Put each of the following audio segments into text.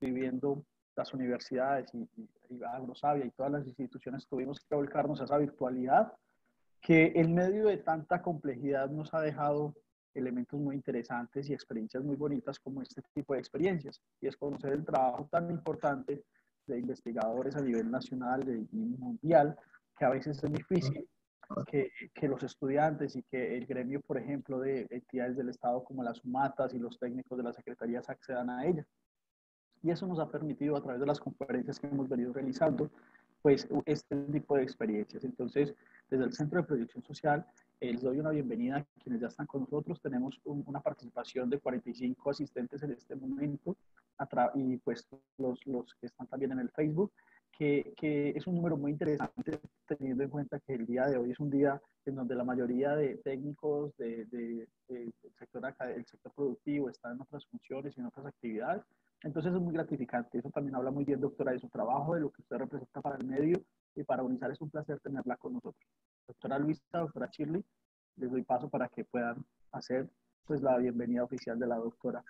viviendo las universidades y, y, Agrosavia y todas las instituciones tuvimos que volcarnos a esa virtualidad que en medio de tanta complejidad nos ha dejado elementos muy interesantes y experiencias muy bonitas como este tipo de experiencias. Y es conocer el trabajo tan importante de investigadores a nivel nacional y mundial, que a veces es difícil que, que, los estudiantes y que el gremio, por ejemplo, de entidades del Estado como las UMATAS y los técnicos de las secretarías accedan a ella. Y eso nos ha permitido a través de las conferencias que hemos venido realizando, pues este tipo de experiencias. Entonces, desde el Centro de Proyección Social, eh, les doy una bienvenida a quienes ya están con nosotros. Tenemos una participación de 45 asistentes en este momento y pues los, los que están también en el Facebook que, es un número muy interesante teniendo en cuenta que el día de hoy es un día en donde la mayoría de técnicos de, del sector, el sector productivo están en otras funciones y en otras actividades. Entonces es muy gratificante. Eso también habla muy bien, doctora, de su trabajo, de lo que usted representa para el medio y para unizar. Es un placer tenerla con nosotros. Doctora Luisa, doctora Shirley, les doy paso para que puedan hacer pues, la bienvenida oficial de la doctora.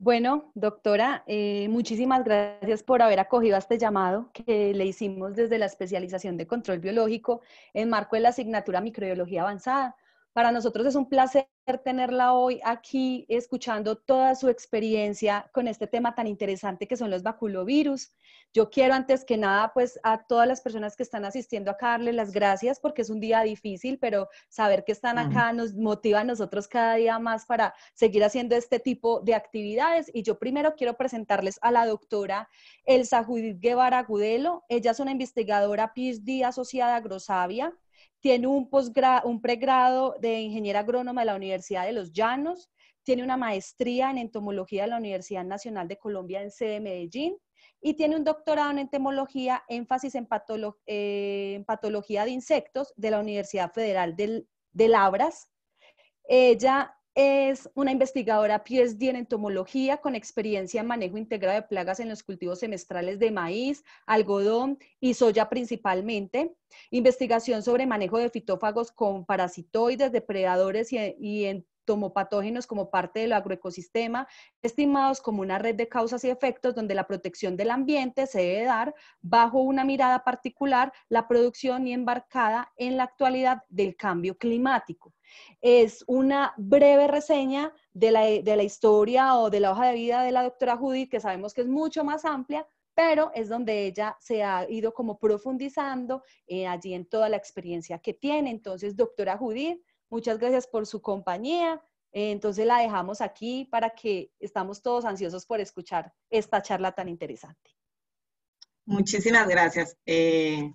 Bueno, doctora, eh, muchísimas gracias por haber acogido a este llamado que le hicimos desde la especialización de control biológico en marco de la asignatura Microbiología Avanzada. Para nosotros es un placer tenerla hoy aquí escuchando toda su experiencia con este tema tan interesante que son los baculovirus. Yo quiero antes que nada, pues a todas las personas que están asistiendo acá darles las gracias porque es un día difícil, pero saber que están acá nos motiva a nosotros cada día más para seguir haciendo este tipo de actividades. Y yo primero quiero presentarles a la doctora Elsa Judith Guevara Gudelo. Ella es una investigadora PhD asociada a Grosavia tiene un, un pregrado de ingeniera agrónoma de la Universidad de Los Llanos, tiene una maestría en entomología de la Universidad Nacional de Colombia en sede Medellín y tiene un doctorado en entomología, énfasis en, eh, patología de insectos de la Universidad Federal de Labras. Ella es una investigadora PhD en entomología con experiencia en manejo integrado de plagas en los cultivos semestrales de maíz, algodón y soya principalmente. Investigación sobre manejo de fitófagos con parasitoides, depredadores y, y en tomopatógenos como parte del agroecosistema, estimados como una red de causas y efectos donde la protección del ambiente se debe dar bajo una mirada particular, la producción y embarcada en la actualidad del cambio climático. Es una breve reseña de la, de la historia o de la hoja de vida de la doctora Judith, que sabemos que es mucho más amplia, pero es donde ella se ha ido como profundizando eh, allí en toda la experiencia que tiene. Entonces, doctora Judith, Muchas gracias por su compañía. Eh, entonces la dejamos aquí para que estamos todos ansiosos por escuchar esta charla tan interesante. Muchísimas gracias. Eh,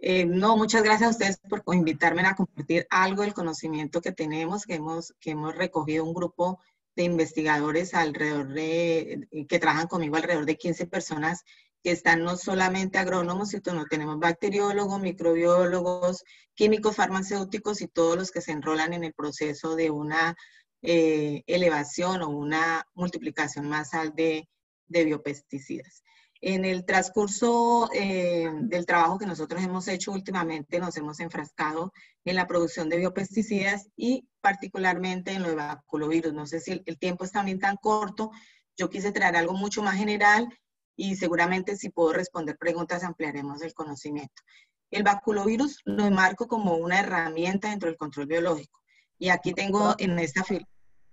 eh, no, muchas gracias a ustedes por invitarme a compartir algo del conocimiento que tenemos, que hemos, que hemos recogido un grupo de investigadores alrededor de, que trabajan conmigo alrededor de 15 personas que están no solamente agrónomos, sino tenemos bacteriólogos, microbiólogos, químicos farmacéuticos y todos los que se enrolan en el proceso de una eh, elevación o una multiplicación más alta de, biopesticidas. En el transcurso eh, del trabajo que nosotros hemos hecho últimamente, nos hemos enfrascado en la producción de biopesticidas y particularmente en lo de baculovirus. No sé si el, el tiempo es también tan corto. Yo quise traer algo mucho más general y seguramente si puedo responder preguntas ampliaremos el conocimiento. El baculovirus lo enmarco como una herramienta dentro del control biológico. Y aquí tengo en esta fila.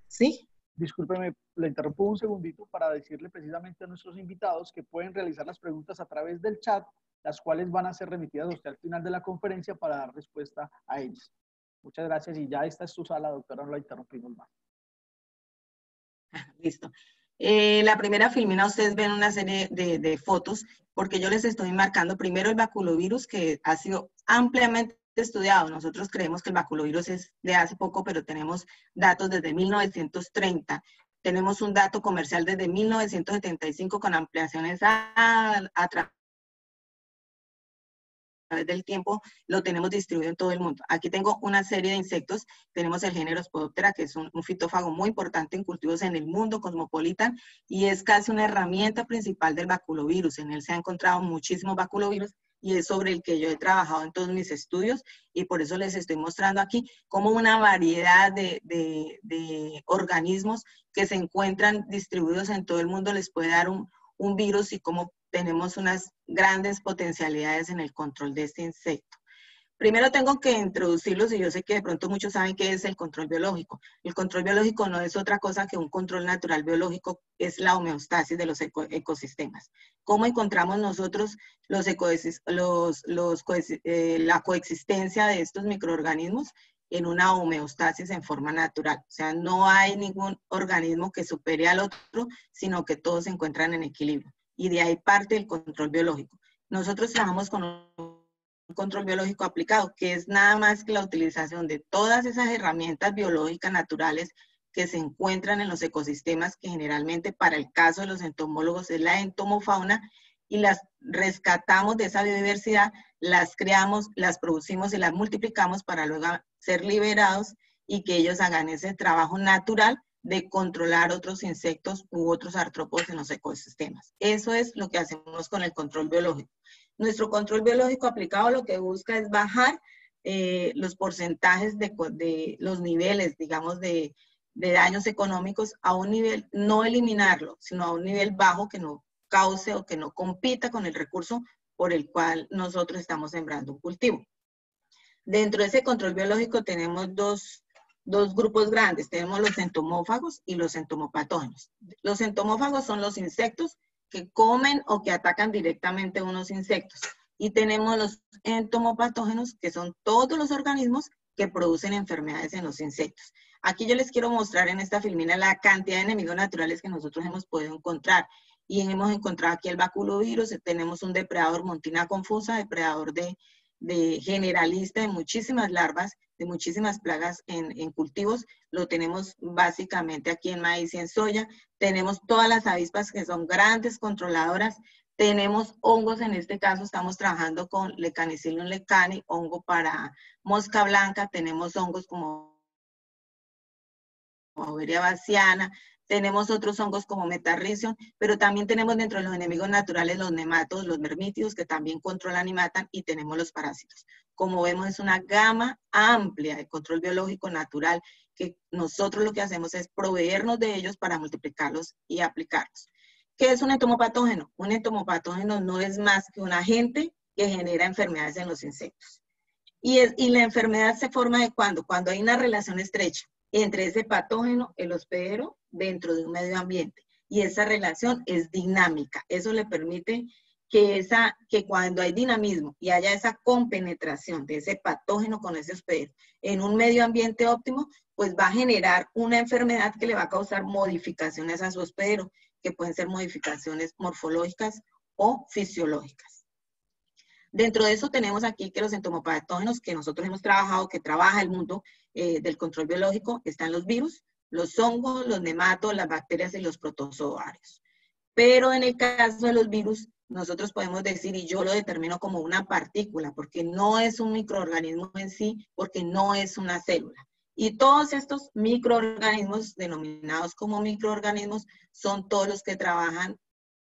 ¿Sí? Discúlpeme, le interrumpo un segundito para decirle precisamente a nuestros invitados que pueden realizar las preguntas a través del chat, las cuales van a ser remitidas a usted al final de la conferencia para dar respuesta a ellas. Muchas gracias y ya esta es su sala, doctora, no la interrumpimos más. Listo. Eh, la primera filmina ustedes ven una serie de, fotos porque yo les estoy marcando primero el baculovirus que ha sido ampliamente estudiado. Nosotros creemos que el baculovirus es de hace poco, pero tenemos datos desde 1930. Tenemos un dato comercial desde 1975 con ampliaciones a, a, través del tiempo lo tenemos distribuido en todo el mundo. Aquí tengo una serie de insectos. Tenemos el género Spodoptera, que es un, fitófago muy importante en cultivos en el mundo cosmopolita y es casi una herramienta principal del baculovirus. En él se ha encontrado muchísimos baculovirus y es sobre el que yo he trabajado en todos mis estudios y por eso les estoy mostrando aquí como una variedad de, de, organismos que se encuentran distribuidos en todo el mundo les puede dar un, un virus y cómo tenemos unas grandes potencialidades en el control de este insecto. Primero tengo que introducirlos y yo sé que de pronto muchos saben qué es el control biológico. El control biológico no es otra cosa que un control natural biológico, es la homeostasis de los ecosistemas. ¿Cómo encontramos nosotros los, los, los eh, la coexistencia de estos microorganismos? en una homeostasis en forma natural. O sea, no hay ningún organismo que supere al otro, sino que todos se encuentran en equilibrio. Y de ahí parte el control biológico. Nosotros trabajamos con control biológico aplicado, que es nada más que la utilización de todas esas herramientas biológicas naturales que se encuentran en los ecosistemas, que generalmente para el caso de los entomólogos es la entomofauna, y las rescatamos de esa biodiversidad, las creamos, las producimos y las multiplicamos para luego ser liberados y que ellos hagan ese trabajo natural de controlar otros insectos u otros artrópodos en los ecosistemas. Eso es lo que hacemos con el control biológico. Nuestro control biológico aplicado lo que busca es bajar eh, los porcentajes de, los niveles, digamos, de, daños económicos a un nivel, no eliminarlo, sino a un nivel bajo que no cause o que no compita con el recurso por el cual nosotros estamos sembrando un cultivo. Dentro de ese control biológico tenemos dos, dos grupos grandes. Tenemos los entomófagos y los entomopatógenos. Los entomófagos son los insectos que comen o que atacan directamente unos insectos. Y tenemos los entomopatógenos, que son todos los organismos que producen enfermedades en los insectos. Aquí yo les quiero mostrar en esta filmina la cantidad de enemigos naturales que nosotros hemos podido encontrar. Y hemos encontrado aquí el baculovirus, tenemos un depredador montina confusa, depredador de, de generalista de muchísimas larvas, de muchísimas plagas en, cultivos. Lo tenemos básicamente aquí en maíz y en soya. Tenemos todas las avispas que son grandes controladoras. Tenemos hongos, en este caso estamos trabajando con Lecanicilium lecani, hongo para mosca blanca. Tenemos hongos como Boveria baciana, tenemos otros hongos como metarricium, pero también tenemos dentro de los enemigos naturales los nematos, los mermítidos, que también controlan y matan, y tenemos los parásitos. Como vemos, es una gama amplia de control biológico natural que nosotros lo que hacemos es proveernos de ellos para multiplicarlos y aplicarlos. ¿Qué es un entomopatógeno? Un entomopatógeno no es más que un agente que genera enfermedades en los insectos. Y, y la enfermedad se forma de cuando? Cuando hay una relación estrecha entre ese patógeno, el hospedero, dentro de un medio ambiente. Y esa relación es dinámica. Eso le permite que, esa, que cuando hay dinamismo y haya esa compenetración de ese patógeno con ese hospedero en un medio ambiente óptimo, pues va a generar una enfermedad que le va a causar modificaciones a su hospedero, que pueden ser modificaciones morfológicas o fisiológicas. Dentro de eso tenemos aquí que los entomopatógenos que nosotros hemos trabajado, que trabaja el mundo eh, del control biológico, están los virus, los hongos, los nematos, las bacterias y los protozoarios. Pero en el caso de los virus, nosotros podemos decir, y yo lo determino como una partícula, porque no es un microorganismo en sí, porque no es una célula. Y todos estos microorganismos, denominados como microorganismos, son todos los que trabajan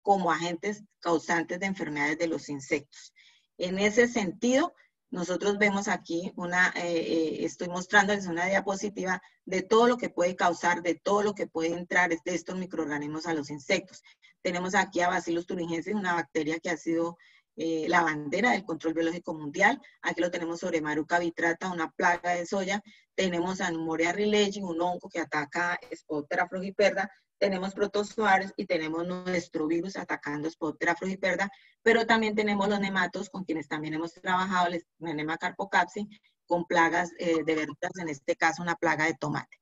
como agentes causantes de enfermedades de los insectos. En ese sentido, nosotros vemos aquí una, eh, eh, estoy mostrándoles una diapositiva de todo lo que puede causar, de todo lo que puede entrar de estos microorganismos a los insectos. Tenemos aquí a Bacillus thuringiensis, una bacteria que ha sido eh, la bandera del control biológico mundial. Aquí lo tenemos sobre Maruca vitrata, una plaga de soya. Tenemos a Numoria rilegi, un hongo que ataca Spotera frugiperda tenemos protozoarios y tenemos nuestro virus atacando Spotera frugiperda, pero también tenemos los nematos con quienes también hemos trabajado, el Nenema carpocapsi, con plagas eh, de verduras, en este caso una plaga de tomate.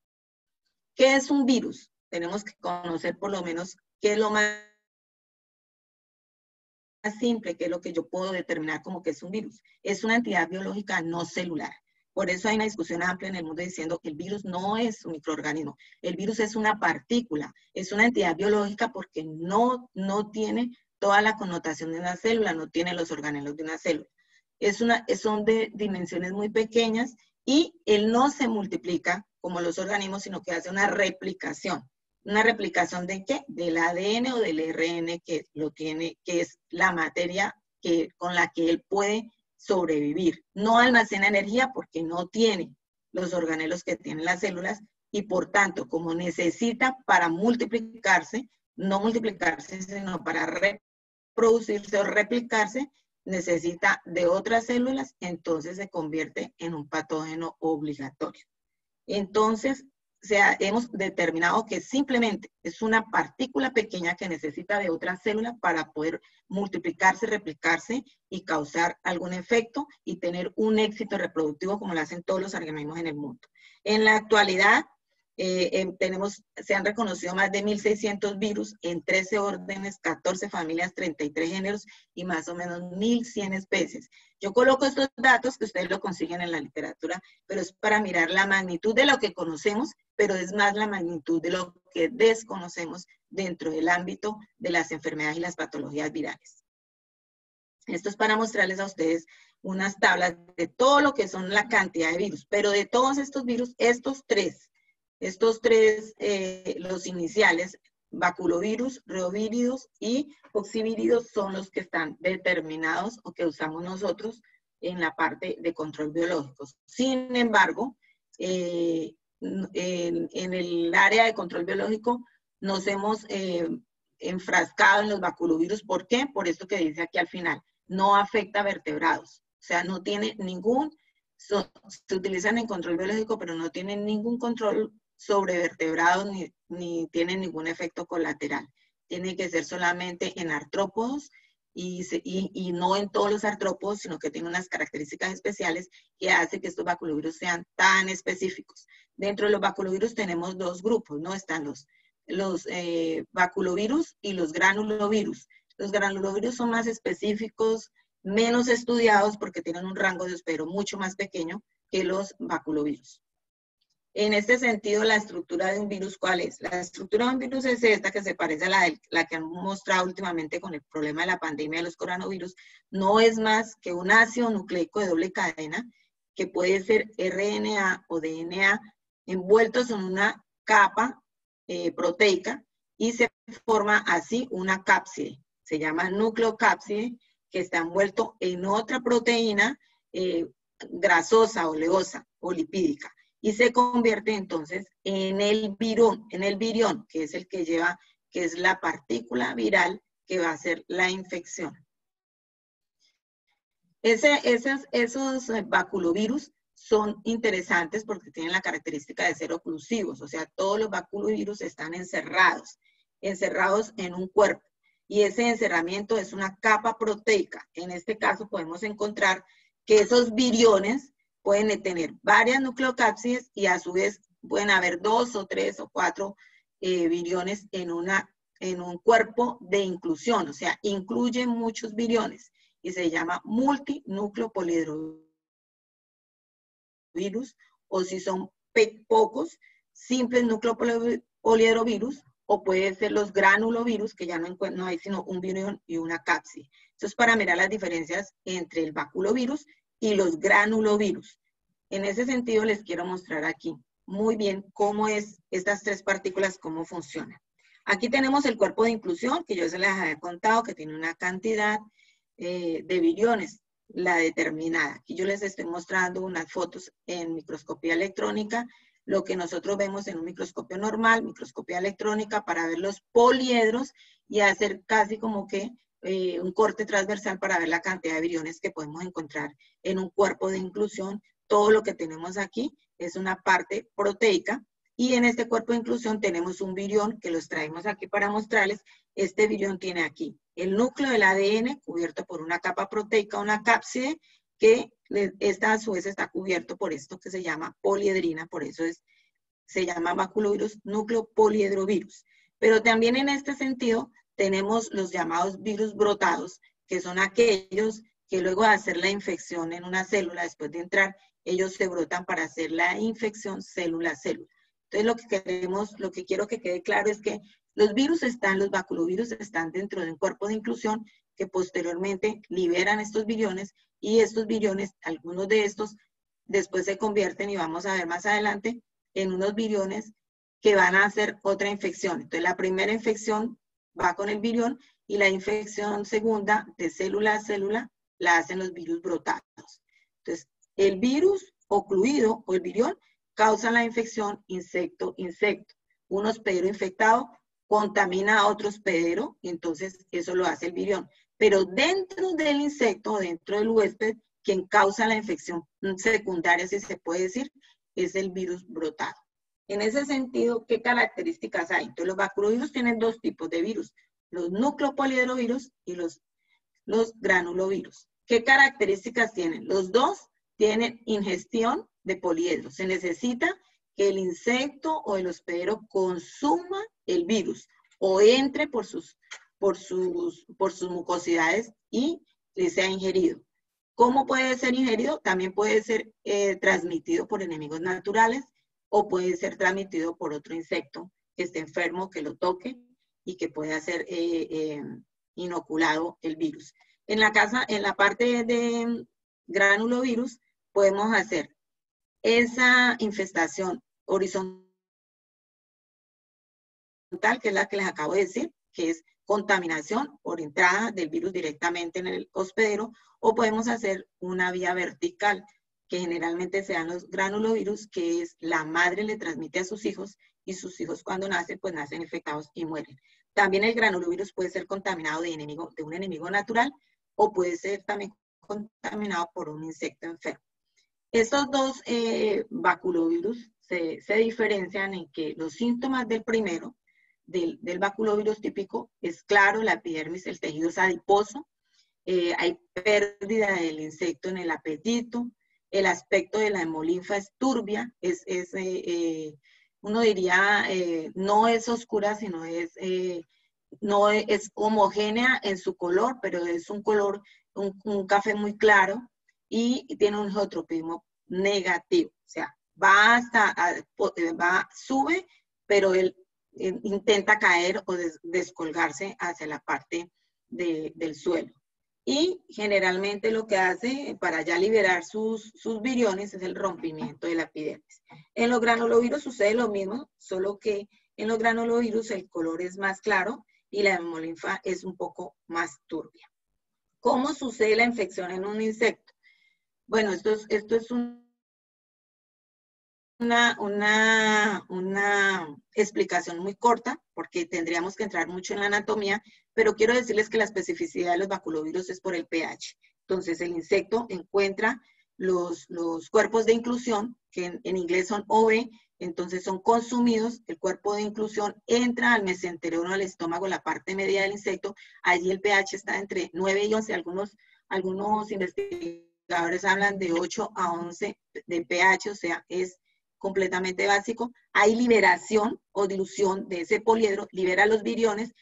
¿Qué es un virus? Tenemos que conocer por lo menos qué es lo más simple, qué es lo que yo puedo determinar como que es un virus. Es una entidad biológica no celular. Por eso hay una discusión amplia en el mundo diciendo que el virus no es un microorganismo, el virus es una partícula, es una entidad biológica porque no, no tiene toda la connotación de una célula, no tiene los organelos de una célula. Es una, son de dimensiones muy pequeñas y él no se multiplica como los organismos, sino que hace una replicación. ¿Una replicación de qué? Del ADN o del RN que lo tiene, que es la materia que, con la que él puede sobrevivir. No almacena energía porque no tiene los organelos que tienen las células y por tanto, como necesita para multiplicarse, no multiplicarse, sino para reproducirse o replicarse, necesita de otras células, entonces se convierte en un patógeno obligatorio. Entonces, sea, hemos determinado que simplemente es una partícula pequeña que necesita de otras células para poder multiplicarse, replicarse y causar algún efecto y tener un éxito reproductivo como lo hacen todos los organismos en el mundo. En la actualidad, eh, tenemos, se han reconocido más de 1.600 virus en 13 órdenes, 14 familias, 33 géneros y más o menos 1.100 especies. Yo coloco estos datos que ustedes lo consiguen en la literatura, pero es para mirar la magnitud de lo que conocemos, pero es más la magnitud de lo que desconocemos dentro del ámbito de las enfermedades y las patologías virales. Esto es para mostrarles a ustedes unas tablas de todo lo que son la cantidad de virus, pero de todos estos virus, estos tres estos tres, eh, los iniciales, baculovirus, reovíridos y oxivíridos son los que están determinados o que usamos nosotros en la parte de control biológico. Sin embargo, eh, en, el área de control biológico nos hemos eh, enfrascado en los baculovirus. ¿Por qué? Por esto que dice aquí al final. No afecta vertebrados. O sea, no tiene ningún, se utilizan en control biológico, pero no tienen ningún control sobre vertebrados ni, ni tiene ningún efecto colateral. Tiene que ser solamente en artrópodos y, y, no en todos los artrópodos, sino que tiene unas características especiales que hace que estos baculovirus sean tan específicos. Dentro de los baculovirus tenemos dos grupos, ¿no? Están los, los eh, baculovirus y los granulovirus. Los granulovirus son más específicos, menos estudiados porque tienen un rango de hospedero mucho más pequeño que los baculovirus. En este sentido, la estructura de un virus, ¿cuál es? La estructura de un virus es esta que se parece a la, la que han mostrado últimamente con el problema de la pandemia de los coronavirus. No es más que un ácido nucleico de doble cadena, que puede ser RNA o DNA, envueltos en una capa eh, proteica y se forma así una cápside. Se llama nucleocápside, que está envuelto en otra proteína eh, grasosa, oleosa o lipídica y se convierte entonces en el virón, en el virión, que es el que lleva, que es la partícula viral que va a ser la infección. Ese, esos, esos baculovirus son interesantes porque tienen la característica de ser oclusivos, o sea, todos los baculovirus están encerrados, encerrados en un cuerpo. Y ese encerramiento es una capa proteica. En este caso podemos encontrar que esos viriones pueden tener varias nucleocápsides y a su vez pueden haber dos o tres o cuatro eh, viriones en, una, en un cuerpo de inclusión, o sea, incluye muchos viriones y se llama multinúcleo poliedrovirus o si son pocos, simples núcleo poliedrovirus o puede ser los granulovirus, que ya no, no hay sino un virión y una cápside. Esto es para mirar las diferencias entre el baculovirus y los granulovirus. En ese sentido, les quiero mostrar aquí muy bien cómo es estas tres partículas, cómo funcionan. Aquí tenemos el cuerpo de inclusión, que yo se les había contado, que tiene una cantidad eh, de billones, la determinada. Aquí yo les estoy mostrando unas fotos en microscopía electrónica, lo que nosotros vemos en un microscopio normal, microscopía electrónica, para ver los poliedros y hacer casi como que eh, un corte transversal para ver la cantidad de viriones que podemos encontrar en un cuerpo de inclusión. Todo lo que tenemos aquí es una parte proteica y en este cuerpo de inclusión tenemos un virión que los traemos aquí para mostrarles. Este virión tiene aquí el núcleo del ADN cubierto por una capa proteica, una cápside, que esta a su vez está cubierto por esto que se llama poliedrina, por eso es, se llama baculovirus núcleo poliedrovirus. Pero también en este sentido tenemos los llamados virus brotados, que son aquellos que luego de hacer la infección en una célula, después de entrar, ellos se brotan para hacer la infección célula a célula. Entonces, lo que queremos, lo que quiero que quede claro es que los virus están, los baculovirus están dentro de un cuerpo de inclusión que posteriormente liberan estos viriones y estos viriones, algunos de estos, después se convierten, y vamos a ver más adelante, en unos viriones que van a hacer otra infección. Entonces, la primera infección va con el virión y la infección segunda de célula a célula la hacen los virus brotados. Entonces, el virus ocluido o el virión causa la infección insecto-insecto. Un hospedero infectado contamina a otro hospedero y entonces eso lo hace el virión. Pero dentro del insecto, dentro del huésped, quien causa la infección secundaria, si se puede decir, es el virus brotado. En ese sentido, ¿qué características hay? Entonces, los baculovirus tienen dos tipos de virus, los nucleopoliedrovirus y los, granulovirus. ¿Qué características tienen? Los dos tienen ingestión de poliedros. Se necesita que el insecto o el hospedero consuma el virus o entre por sus mucosidades y le sea ingerido. ¿Cómo puede ser ingerido? También puede ser eh, transmitido por enemigos naturales o puede ser transmitido por otro insecto que esté enfermo, que lo toque y que pueda ser eh, eh, inoculado el virus. En la, casa, en la parte de granulovirus podemos hacer esa infestación horizontal, que es la que les acabo de decir, que es contaminación por entrada del virus directamente en el hospedero, o podemos hacer una vía vertical, que generalmente sean los granulovirus, que es la madre le transmite a sus hijos y sus hijos cuando nacen, pues nacen infectados y mueren. También el granulovirus puede ser contaminado de, enemigo, de un enemigo natural o puede ser también contaminado por un insecto enfermo. Estos dos eh, baculovirus se, se, diferencian en que los síntomas del primero, del, del baculovirus típico, es claro, la epidermis, el tejido es adiposo, eh, hay pérdida del insecto en el apetito, el aspecto de la hemolinfa es turbia, es, es eh, uno diría, no es oscura, sino es, no es, homogénea en su color, pero es un color, un, café muy claro, y tiene un geotropismo negativo. O sea, va hasta, eh, va, sube, pero él, intenta caer o descolgarse hacia la parte del suelo. Y generalmente lo que hace para ya liberar sus, sus viriones es el rompimiento de la epidermis. En los granulovirus sucede lo mismo, solo que en los granulovirus el color es más claro y la hemolinfa es un poco más turbia. ¿Cómo sucede la infección en un insecto? Bueno, esto es, esto es una, una, una explicación muy corta, porque tendríamos que entrar mucho en la anatomía, pero quiero decirles que la especificidad de los baculovirus es por el pH. Entonces, el insecto encuentra los, los cuerpos de inclusión, que en, inglés son OV, entonces son consumidos, el cuerpo de inclusión entra al mesenterio al estómago, la parte media del insecto, allí el pH está entre 9 y 11, algunos, algunos investigadores hablan de 8 a 11 de pH, o sea, es completamente básico. Hay liberación o dilución de ese poliedro, libera los viriones.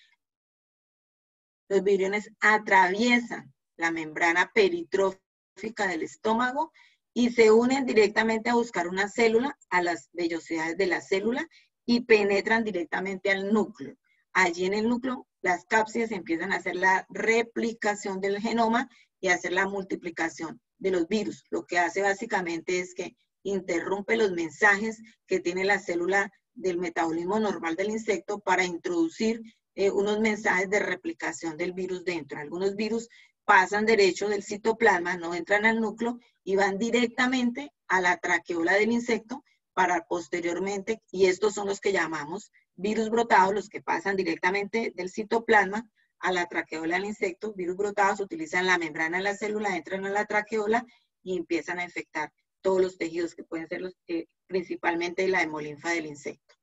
Los viriones atraviesan la membrana peritrófica del estómago y se unen directamente a buscar una célula, a las vellosidades de la célula y penetran directamente al núcleo. Allí en el núcleo, las cápsidas empiezan a hacer la replicación del genoma y hacer la multiplicación de los virus. Lo que hace básicamente es que interrumpe los mensajes que tiene la célula del metabolismo normal del insecto para introducir eh, unos mensajes de replicación del virus dentro. Algunos virus pasan derecho del citoplasma, no entran al núcleo y van directamente a la traqueola del insecto para posteriormente, y estos son los que llamamos virus brotados, los que pasan directamente del citoplasma a la traqueola del insecto, virus brotados utilizan la membrana de la célula, entran a la traqueola y empiezan a infectar todos los tejidos que pueden ser los, eh, principalmente la hemolinfa del insecto.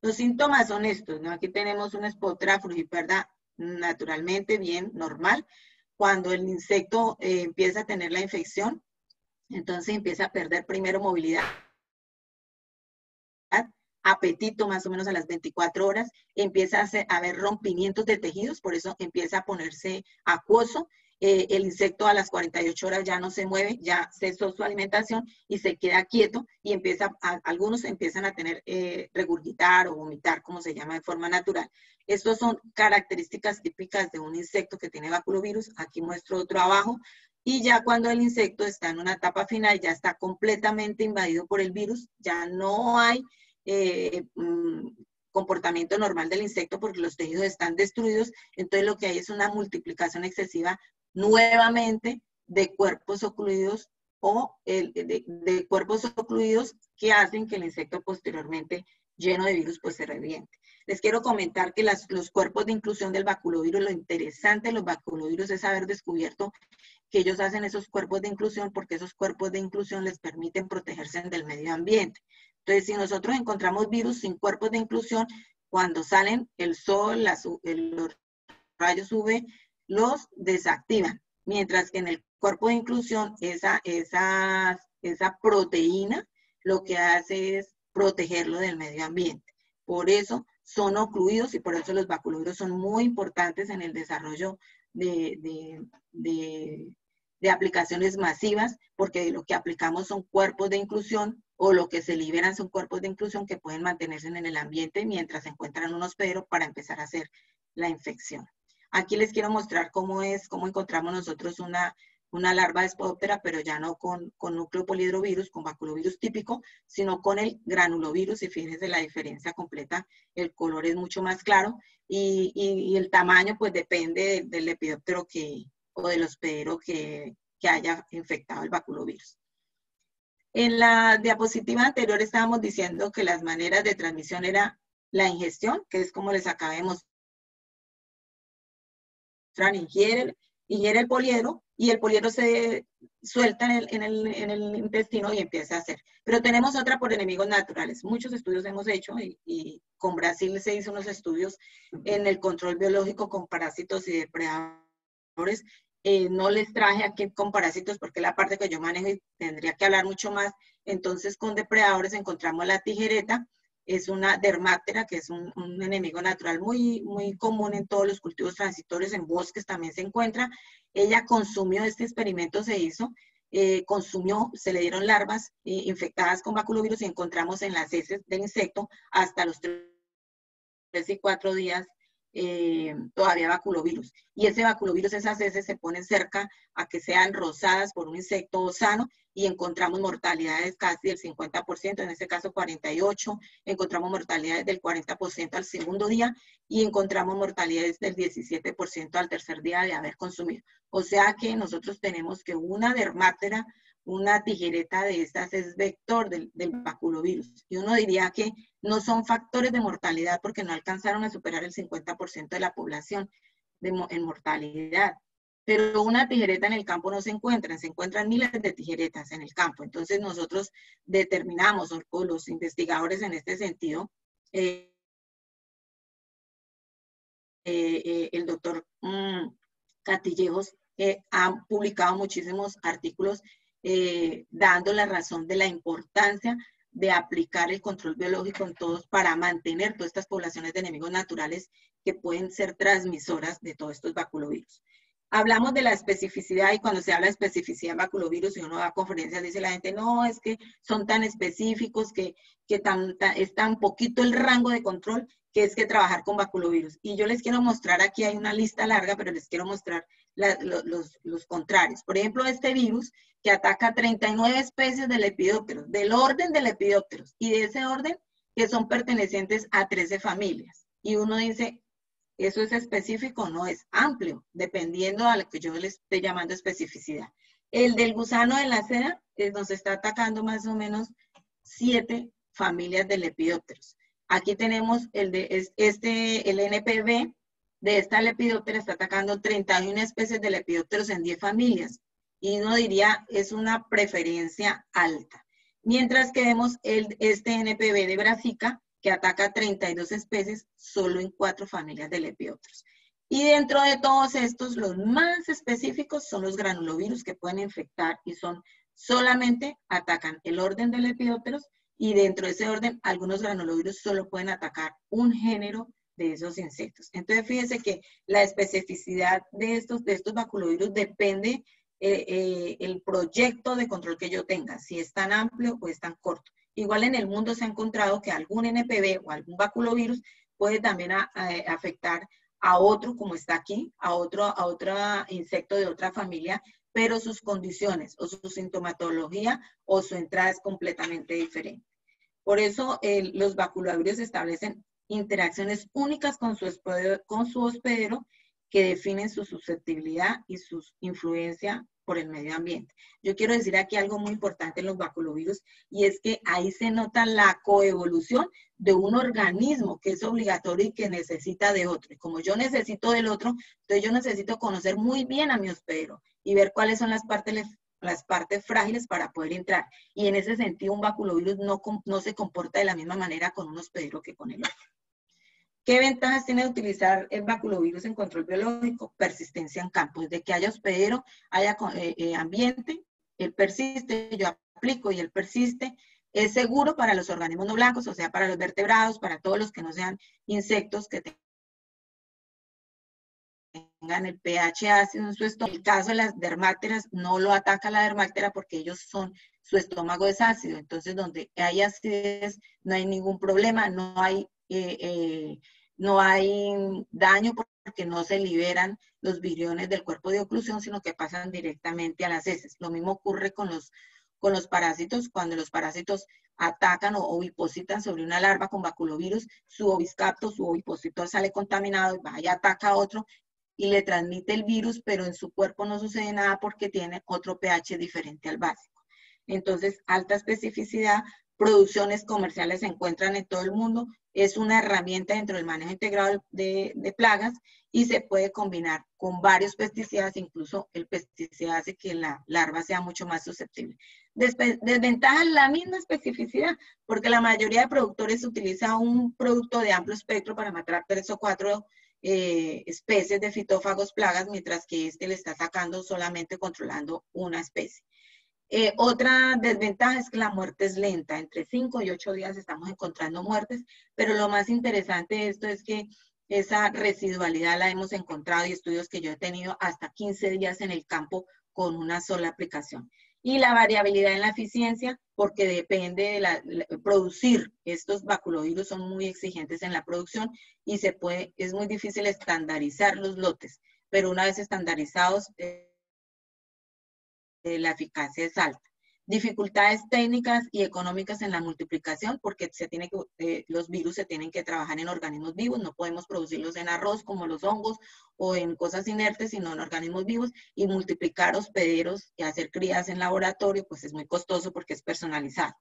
Los síntomas son estos, ¿no? Aquí tenemos una espotra frugiperda naturalmente bien, normal. Cuando el insecto eh, empieza a tener la infección, entonces empieza a perder primero movilidad, apetito más o menos a las 24 horas, empieza a, haber rompimientos de tejidos, por eso empieza a ponerse acuoso, eh, el insecto a las 48 horas ya no se mueve, ya cesó su alimentación y se queda quieto y empieza, algunos empiezan a tener eh, regurgitar o vomitar, como se llama de forma natural. Estas son características típicas de un insecto que tiene baculovirus. Aquí muestro otro abajo. Y ya cuando el insecto está en una etapa final, ya está completamente invadido por el virus, ya no hay eh, mm, comportamiento normal del insecto porque los tejidos están destruidos, entonces lo que hay es una multiplicación excesiva nuevamente de cuerpos ocluidos o de, cuerpos ocluidos que hacen que el insecto posteriormente lleno de virus pues se reviente. Les quiero comentar que los cuerpos de inclusión del baculovirus, lo interesante de los baculovirus es haber descubierto que ellos hacen esos cuerpos de inclusión porque esos cuerpos de inclusión les permiten protegerse del medio ambiente. Entonces, si nosotros encontramos virus sin cuerpos de inclusión, cuando salen el sol, las, los rayos UV, los desactivan. Mientras que en el cuerpo de inclusión, esa, esa, esa proteína lo que hace es protegerlo del medio ambiente. Por eso son ocluidos y por eso los baculovirus son muy importantes en el desarrollo de, de, aplicaciones masivas, porque lo que aplicamos son cuerpos de inclusión o lo que se liberan son cuerpos de inclusión que pueden mantenerse en el ambiente mientras se encuentran un hospedero para empezar a hacer la infección. Aquí les quiero mostrar cómo es, cómo encontramos nosotros una una larva de espodóptera, pero ya no con, con núcleo polidrovirus, con baculovirus típico, sino con el granulovirus. Y fíjense la diferencia completa, el color es mucho más claro y, y, el tamaño pues depende del lepidóptero que, o del hospedero que, que haya infectado el baculovirus. En la diapositiva anterior estábamos diciendo que las maneras de transmisión era la ingestión, que es como les ingiere, ingiere el poliedro y el poliedro se suelta en el, en, el, intestino y empieza a hacer. Pero tenemos otra por enemigos naturales. Muchos estudios hemos hecho y, con Brasil se hizo unos estudios en el control biológico con parásitos y depredadores. Eh, no les traje aquí con parásitos porque la parte que yo manejo y tendría que hablar mucho más. Entonces con depredadores encontramos la tijereta es una dermátera, que es un, enemigo natural muy, muy común en todos los cultivos transitorios, en bosques también se encuentra. Ella consumió, este experimento se hizo, eh, consumió, se le dieron larvas eh, infectadas con baculovirus y encontramos en las heces del insecto hasta los tres y cuatro días eh, todavía baculovirus. Y ese baculovirus, esas heces se ponen cerca a que sean rosadas por un insecto sano y encontramos mortalidades casi del 50%, en este caso 48, encontramos mortalidades del 40% al segundo día y encontramos mortalidades del 17% al tercer día de haber consumido. O sea que nosotros tenemos que una dermátera una tijereta de estas es vector del, del baculovirus. Y uno diría que no son factores de mortalidad porque no alcanzaron a superar el 50% de la población en mortalidad. Pero una tijereta en el campo no se encuentra, se encuentran miles de tijeretas en el campo. Entonces nosotros determinamos, o, los investigadores en este sentido, eh, eh, eh, el doctor mm, Catillejos ha publicado muchísimos artículos eh, dando la razón de la importancia de aplicar el control biológico en todos para mantener todas estas poblaciones de enemigos naturales que pueden ser transmisoras de todos estos baculovirus. Hablamos de la especificidad y cuando se habla de especificidad en baculovirus y uno da conferencias, dice la gente, no, es que son tan específicos que, que tan, es tan poquito el rango de control que es que trabajar con baculovirus. Y yo les quiero mostrar, aquí hay una lista larga, pero les quiero mostrar los, contrarios. Por ejemplo, este virus que ataca 39 especies de lepidópteros, del orden de lepidópteros, y de ese orden que son pertenecientes a 13 familias. Y uno dice, ¿eso es específico? No, es amplio, dependiendo a lo que yo le esté llamando especificidad. El del gusano de la seda eh, nos está atacando más o menos siete familias de lepidópteros. Aquí tenemos el de este, el NPV de esta lepidóptera está atacando 31 especies de lepidópteros en 10 familias. Y uno diría, es una preferencia alta. Mientras que vemos el, este NPV de Brasica, que ataca 32 especies solo en 4 familias de lepidópteros. Y dentro de todos estos, los más específicos son los granulovirus que pueden infectar y son solamente atacan el orden de lepidópteros y dentro de ese orden algunos granulovirus solo pueden atacar un género de esos insectos. Entonces, fíjense que la especificidad de estos, de estos baculovirus depende eh, eh, el proyecto de control que yo tenga, si es tan amplio o es tan corto. Igual en el mundo se ha encontrado que algún NPV o algún baculovirus puede también afectar a otro, como está aquí, a otro, a otro insecto de otra familia, pero sus condiciones o su sintomatología o su entrada es completamente diferente. Por eso los baculovirus establecen interacciones únicas con su, hospedero, con su hospedero que definen su susceptibilidad y su influencia por el medio ambiente. Yo quiero decir aquí algo muy importante en los baculovirus y es que ahí se nota la coevolución de un organismo que es obligatorio y que necesita de otro. Y como yo necesito del otro, entonces yo necesito conocer muy bien a mi hospedero y ver cuáles son las partes, las partes frágiles para poder entrar. Y en ese sentido, un baculovirus no, no se comporta de la misma manera con un hospedero que con el otro. ¿Qué ventajas tiene utilizar el baculovirus en control biológico? Persistencia en campo. Desde que haya hospedero, haya eh, eh, ambiente, él persiste, yo aplico y él persiste. Es seguro para los organismos no blancos, o sea, para los vertebrados, para todos los que no sean insectos que tengan el pH ácido en su estómago. En el caso de las dermáteras, no lo ataca la dermátera porque ellos son, su estómago es ácido. Entonces, donde hay acidez, no hay ningún problema, no hay eh, no hay daño porque no se liberan los viriones del cuerpo de oclusión, sino que pasan directamente a las heces. Lo mismo ocurre con los, con los parásitos, cuando los parásitos atacan o ovipositan sobre una larva con baculovirus, su oviscapto, su ovipositor sale contaminado y vaya, ataca a otro y le transmite el virus, pero en su cuerpo no sucede nada porque tiene otro pH diferente al básico. Entonces, alta especificidad, producciones comerciales se encuentran en todo el mundo, es una herramienta dentro del manejo integrado de, plagas y se puede combinar con varios pesticidas, incluso el pesticida hace que la larva sea mucho más susceptible. desventaja la misma especificidad, porque la mayoría de productores utiliza un producto de amplio espectro para matar tres o cuatro eh, especies de fitófagos plagas, mientras que este le está sacando solamente controlando una especie. Eh, otra desventaja es que la muerte es lenta, entre 5 y 8 días estamos encontrando muertes, pero lo más interesante de esto es que esa residualidad la hemos encontrado y estudios que yo he tenido hasta 15 días en el campo con una sola aplicación. Y la variabilidad en la eficiencia, porque depende de la, producir. Estos baculovirus son muy exigentes en la producción y se puede, es muy difícil estandarizar los lotes, pero una vez estandarizados, eh, la eficacia es alta. Dificultades técnicas y económicas en la multiplicación, porque se tiene que, eh, los virus se tienen que trabajar en organismos vivos, no podemos producirlos en arroz como los hongos o en cosas inertes, sino en organismos vivos, y multiplicar hospederos y hacer crías en laboratorio, pues es muy costoso porque es personalizado.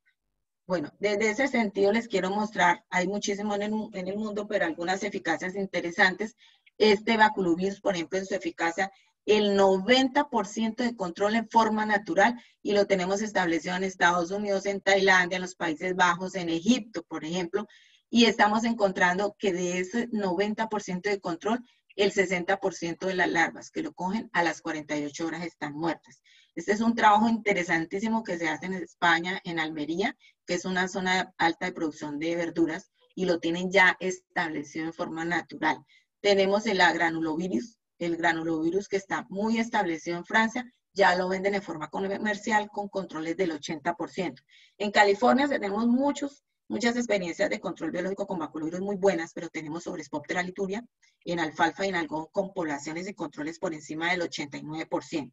Bueno, desde ese sentido les quiero mostrar, hay muchísimo en el, en el mundo, pero algunas eficacias interesantes. Este baculovirus, por ejemplo, en su eficacia el 90% de control en forma natural y lo tenemos establecido en Estados Unidos, en Tailandia, en los Países Bajos, en Egipto, por ejemplo, y estamos encontrando que de ese 90% de control, el 60% de las larvas que lo cogen a las 48 horas están muertas. Este es un trabajo interesantísimo que se hace en España, en Almería, que es una zona alta de producción de verduras, y lo tienen ya establecido en forma natural. Tenemos el agranulovirus, el granulovirus que está muy establecido en Francia, ya lo venden en forma comercial con controles del 80%. En California tenemos muchos, muchas experiencias de control biológico con baculovirus muy buenas, pero tenemos sobre Spoptera lituria, en alfalfa y en algodón con poblaciones de controles por encima del 89%.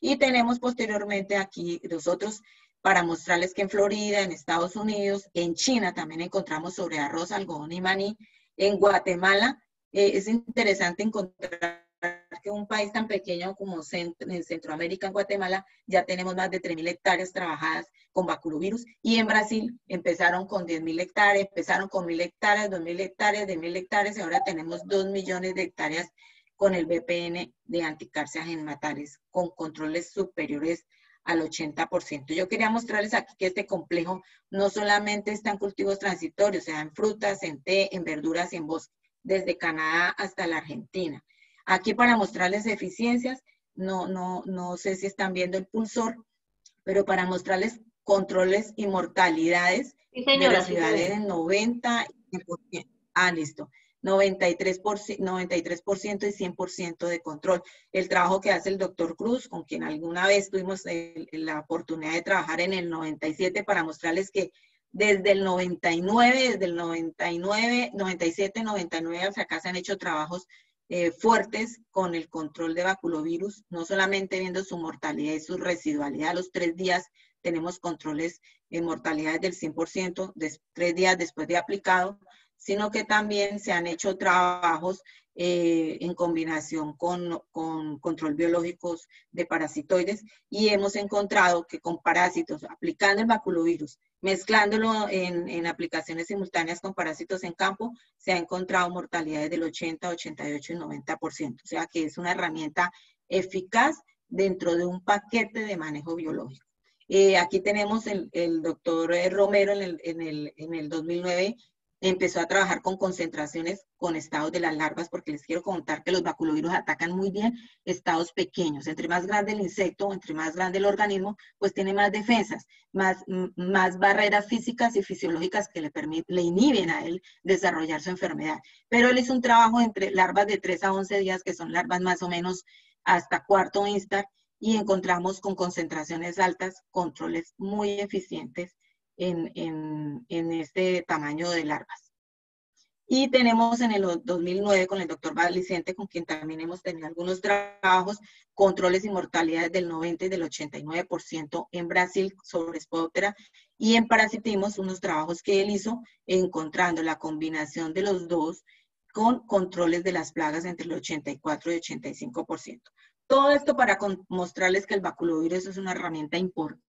Y tenemos posteriormente aquí nosotros para mostrarles que en Florida, en Estados Unidos, en China también encontramos sobre arroz, algodón y maní. En Guatemala eh, es interesante encontrar que un país tan pequeño como en Centroamérica, en Guatemala, ya tenemos más de 3.000 hectáreas trabajadas con baculovirus y en Brasil empezaron con 10.000 hectáreas, empezaron con 1.000 hectáreas, 2.000 hectáreas, de 1.000 hectáreas y ahora tenemos 2 millones de hectáreas con el BPN de anticarcia genmatales con controles superiores al 80%. Yo quería mostrarles aquí que este complejo no solamente está en cultivos transitorios, sea, en frutas, en té, en verduras y en bosque, desde Canadá hasta la Argentina. Aquí para mostrarles eficiencias, no, no, no sé si están viendo el pulsor, pero para mostrarles controles y mortalidades de las ciudades del 90, ah, listo, 93%, 93% y 100% de control. El trabajo que hace el doctor Cruz, con quien alguna vez tuvimos la oportunidad de trabajar en el 97 para mostrarles que desde el 99, desde el 99, 97, 99 hasta acá se han hecho trabajos eh, fuertes con el control de baculovirus, no solamente viendo su mortalidad y su residualidad. A los tres días tenemos controles en mortalidad del 100%, tres días después de aplicado, sino que también se han hecho trabajos eh, en combinación con, con control biológicos de parasitoides y hemos encontrado que con parásitos, aplicando el baculovirus, mezclándolo en, en, aplicaciones simultáneas con parásitos en campo, se ha encontrado mortalidades del 80, 88 y 90%. O sea que es una herramienta eficaz dentro de un paquete de manejo biológico. Eh, aquí tenemos el, el doctor eh, Romero en el, en, el, en el 2009 empezó a trabajar con concentraciones con estados de las larvas, porque les quiero contar que los baculovirus atacan muy bien estados pequeños. Entre más grande el insecto, entre más grande el organismo, pues tiene más defensas, más, más barreras físicas y fisiológicas que le, le inhiben a él desarrollar su enfermedad. Pero él hizo un trabajo entre larvas de 3 a 11 días, que son larvas más o menos hasta cuarto instar, y encontramos con concentraciones altas controles muy eficientes en, en, en este tamaño de larvas. Y tenemos en el 2009 con el doctor Valicente, con quien también hemos tenido algunos trabajos, controles y mortalidades del 90 y del 89% en Brasil sobre Spodoptera y en parasitismos, unos trabajos que él hizo encontrando la combinación de los dos con controles de las plagas entre el 84 y 85%. Todo esto para mostrarles que el baculovirus es una herramienta importante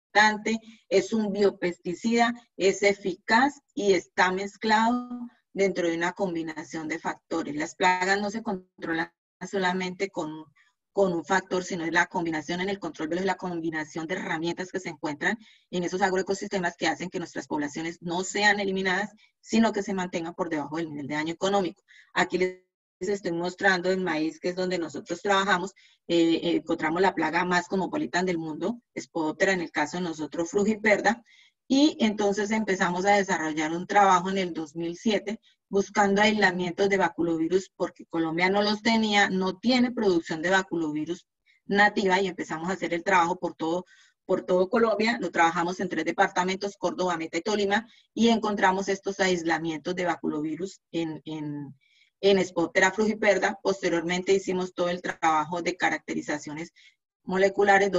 es un biopesticida, es eficaz y está mezclado dentro de una combinación de factores. Las plagas no se controlan solamente con, con un factor, sino es la combinación en el control de la combinación de herramientas que se encuentran en esos agroecosistemas que hacen que nuestras poblaciones no sean eliminadas, sino que se mantengan por debajo del nivel de daño económico. Aquí les les estoy mostrando el maíz, que es donde nosotros trabajamos, eh, eh, encontramos la plaga más cosmopolita del mundo, Spodoptera en el caso de nosotros, Frugiperda, y entonces empezamos a desarrollar un trabajo en el 2007 buscando aislamientos de baculovirus porque Colombia no los tenía, no tiene producción de baculovirus nativa y empezamos a hacer el trabajo por todo, por todo Colombia, lo trabajamos en tres departamentos, Córdoba, Meta y Tolima, y encontramos estos aislamientos de baculovirus en, en, en Spotera frugiperda. Posteriormente hicimos todo el trabajo de caracterizaciones moleculares,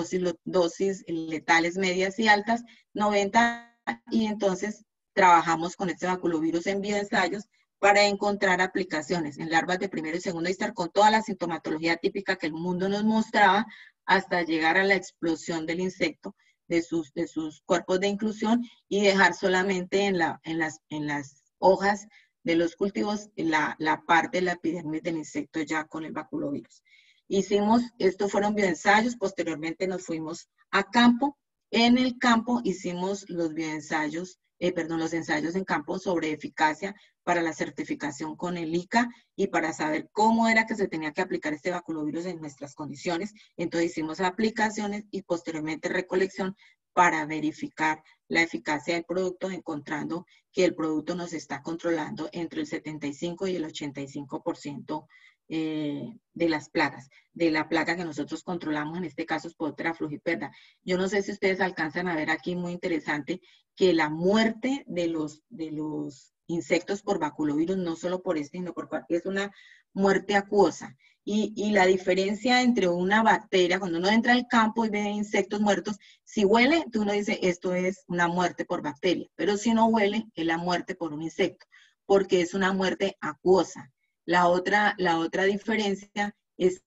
dosis, letales medias y altas, 90, y entonces trabajamos con este baculovirus en bioensayos para encontrar aplicaciones en larvas de primero y segundo estar con toda la sintomatología típica que el mundo nos mostraba hasta llegar a la explosión del insecto de sus, de sus cuerpos de inclusión y dejar solamente en, la, en, las, en las hojas de los cultivos la, la parte de la epidermis del insecto ya con el baculovirus. Hicimos, estos fueron bioensayos, posteriormente nos fuimos a campo. En el campo hicimos los bioensayos, eh, perdón, los ensayos en campo sobre eficacia para la certificación con el ICA y para saber cómo era que se tenía que aplicar este baculovirus en nuestras condiciones. Entonces hicimos aplicaciones y posteriormente recolección para verificar la eficacia del producto, encontrando que el producto nos está controlando entre el 75 y el 85% eh, de las plagas, de la plaga que nosotros controlamos, en este caso es Podotera frugiperda. Yo no sé si ustedes alcanzan a ver aquí, muy interesante, que la muerte de los, de los insectos por baculovirus, no solo por este, sino por es una muerte acuosa. Y, la diferencia entre una bacteria, cuando uno entra al campo y ve insectos muertos, si huele, tú uno dice, esto es una muerte por bacteria, pero si no huele, es la muerte por un insecto, porque es una muerte acuosa. La otra, la otra diferencia es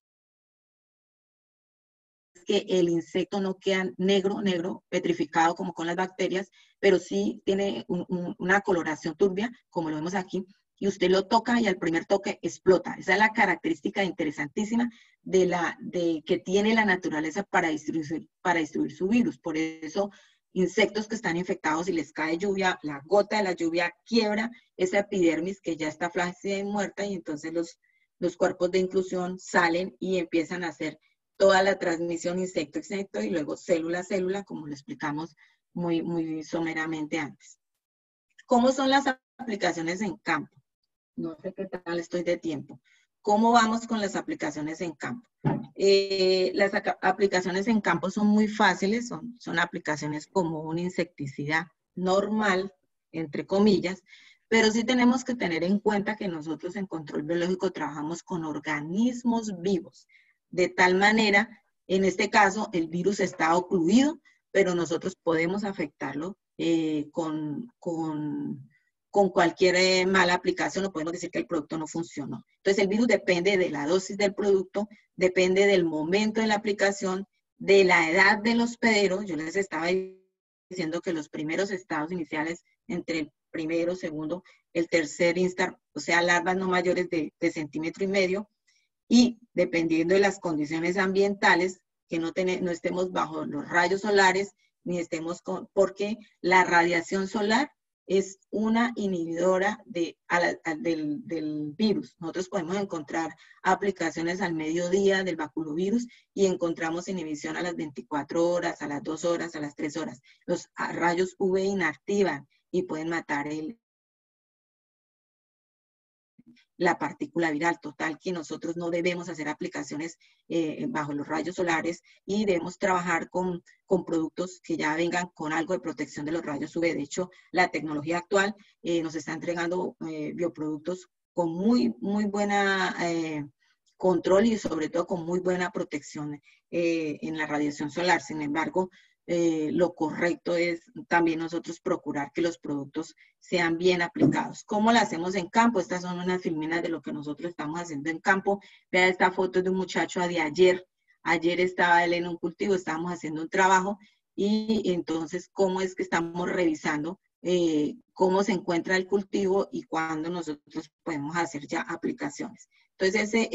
que el insecto no queda negro, negro, petrificado como con las bacterias, pero sí tiene una coloración turbia, como lo vemos aquí, y usted lo toca y al primer toque explota. Esa es la característica interesantísima de la, de, que tiene la naturaleza para distribuir, para distribuir su virus. Por eso, insectos que están infectados y les cae lluvia, la gota de la lluvia quiebra esa epidermis que ya está flácida y muerta y entonces los, los cuerpos de inclusión salen y empiezan a hacer toda la transmisión insecto-insecto y luego célula-célula, como lo explicamos muy, muy someramente antes. ¿Cómo son las aplicaciones en campo? No sé qué tal estoy de tiempo. ¿Cómo vamos con las aplicaciones en campo? Eh, las aplicaciones en campo son muy fáciles, son, son aplicaciones como un insecticida normal, entre comillas, pero sí tenemos que tener en cuenta que nosotros en control biológico trabajamos con organismos vivos, de tal manera, en este caso, el virus está ocluido, pero nosotros podemos afectarlo eh, con, con con cualquier eh, mala aplicación no podemos decir que el producto no funcionó. Entonces el virus depende de la dosis del producto, depende del momento de la aplicación, de la edad del hospedero. Yo les estaba diciendo que los primeros estados iniciales entre el primero, segundo, el tercer instar, o sea, larvas no mayores de, centímetro y medio, y dependiendo de las condiciones ambientales, que no, no estemos bajo los rayos solares, ni estemos con, porque la radiación solar es una inhibidora de, del, virus. Nosotros podemos encontrar aplicaciones al mediodía del baculovirus y encontramos inhibición a las 24 horas, a las 2 horas, a las 3 horas. Los rayos UV inactivan y pueden matar el, la partícula viral. Total que nosotros no debemos hacer aplicaciones eh, bajo los rayos solares y debemos trabajar con, con, productos que ya vengan con algo de protección de los rayos UV. De hecho, la tecnología actual eh, nos está entregando eh, bioproductos con muy, muy buena control y sobre todo con muy buena protección en la radiación solar. Sin embargo, eh, lo correcto es también nosotros procurar que los productos sean bien aplicados. ¿Cómo lo hacemos en campo? Estas son unas filminas de lo que nosotros estamos haciendo en campo. Vea esta foto de un muchacho de ayer. Ayer estaba él en un cultivo, estábamos haciendo un trabajo y entonces cómo es que estamos revisando eh, cómo se encuentra el cultivo y cuándo nosotros podemos hacer ya aplicaciones. Entonces, ese,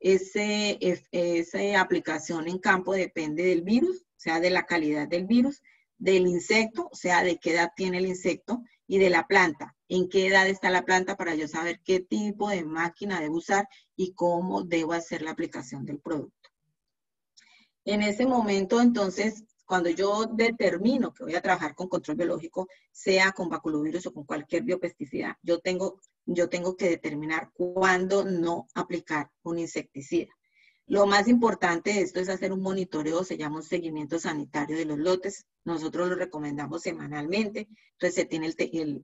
ese, ese, esa aplicación en campo depende del virus, o sea, de la calidad del virus, del insecto, o sea, de qué edad tiene el insecto, y de la planta, en qué edad está la planta para yo saber qué tipo de máquina debo usar y cómo debo hacer la aplicación del producto. En ese momento, entonces, cuando yo determino que voy a trabajar con control biológico, sea con baculovirus o con cualquier biopesticida, yo tengo, yo tengo que determinar cuándo no aplicar un insecticida. Lo más importante de esto es hacer un monitoreo, se llama un seguimiento sanitario de los lotes. Nosotros lo recomendamos semanalmente. Entonces se tiene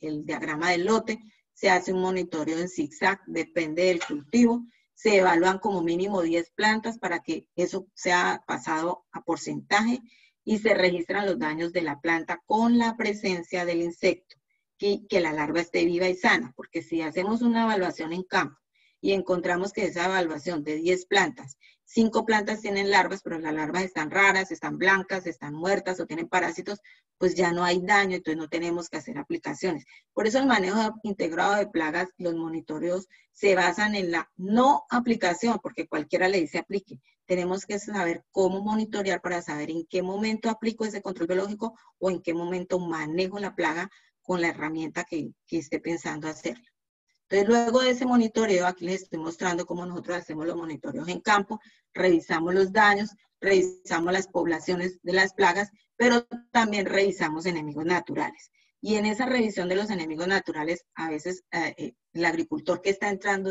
el, diagrama del lote, se hace un monitoreo en zigzag, depende del cultivo. Se evalúan como mínimo 10 plantas para que eso sea pasado a porcentaje y se registran los daños de la planta con la presencia del insecto, que, que la larva esté viva y sana, porque si hacemos una evaluación en campo y encontramos que esa evaluación de 10 plantas cinco plantas tienen larvas, pero las larvas están raras, están blancas, están muertas o tienen parásitos, pues ya no hay daño, entonces no tenemos que hacer aplicaciones. Por eso el manejo integrado de plagas, los monitoreos se basan en la no aplicación, porque cualquiera le dice aplique. Tenemos que saber cómo monitorear para saber en qué momento aplico ese control biológico o en qué momento manejo la plaga con la herramienta que, que esté pensando hacerlo. Entonces, luego de ese monitoreo, aquí les estoy mostrando cómo nosotros hacemos los monitoreos en campo, revisamos los daños, revisamos las poblaciones de las plagas, pero también revisamos enemigos naturales. Y en esa revisión de los enemigos naturales, a veces eh, eh, el agricultor que está entrando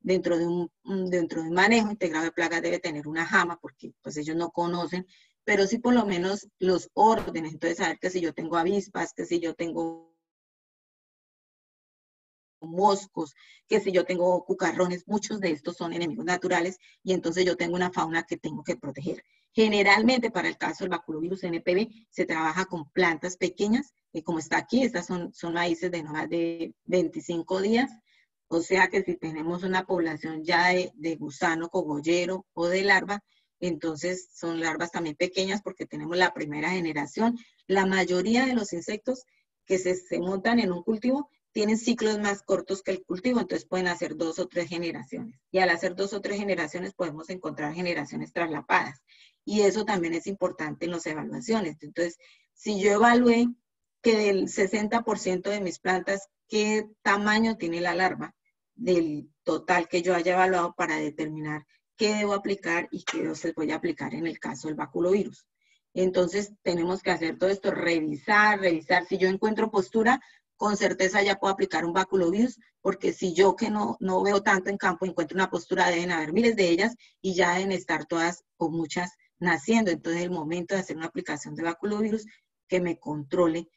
dentro, de un, dentro de un manejo integrado de plagas debe tener una jama, porque pues ellos no conocen, pero sí por lo menos los órdenes. Entonces, saber que si yo tengo avispas, que si yo tengo moscos, que si yo tengo cucarrones, muchos de estos son enemigos naturales y entonces yo tengo una fauna que tengo que proteger. Generalmente para el caso del baculovirus NPV se trabaja con plantas pequeñas, y como está aquí, estas son, son maíces de no más de 25 días, o sea que si tenemos una población ya de, de gusano, cogollero o de larva, entonces son larvas también pequeñas porque tenemos la primera generación. La mayoría de los insectos que se, se montan en un cultivo tienen ciclos más cortos que el cultivo, entonces pueden hacer dos o tres generaciones. Y al hacer dos o tres generaciones podemos encontrar generaciones traslapadas. Y eso también es importante en las evaluaciones. Entonces, si yo evalué que del 60% de mis plantas, qué tamaño tiene la larva del total que yo haya evaluado para determinar qué debo aplicar y qué se voy a aplicar en el caso del baculovirus. Entonces, tenemos que hacer todo esto, revisar, revisar. Si yo encuentro postura, con certeza ya puedo aplicar un baculovirus, porque si yo que no, no veo tanto en campo encuentro una postura, deben haber miles de ellas y ya deben estar todas o muchas naciendo. Entonces, el momento de hacer una aplicación de baculovirus que me controle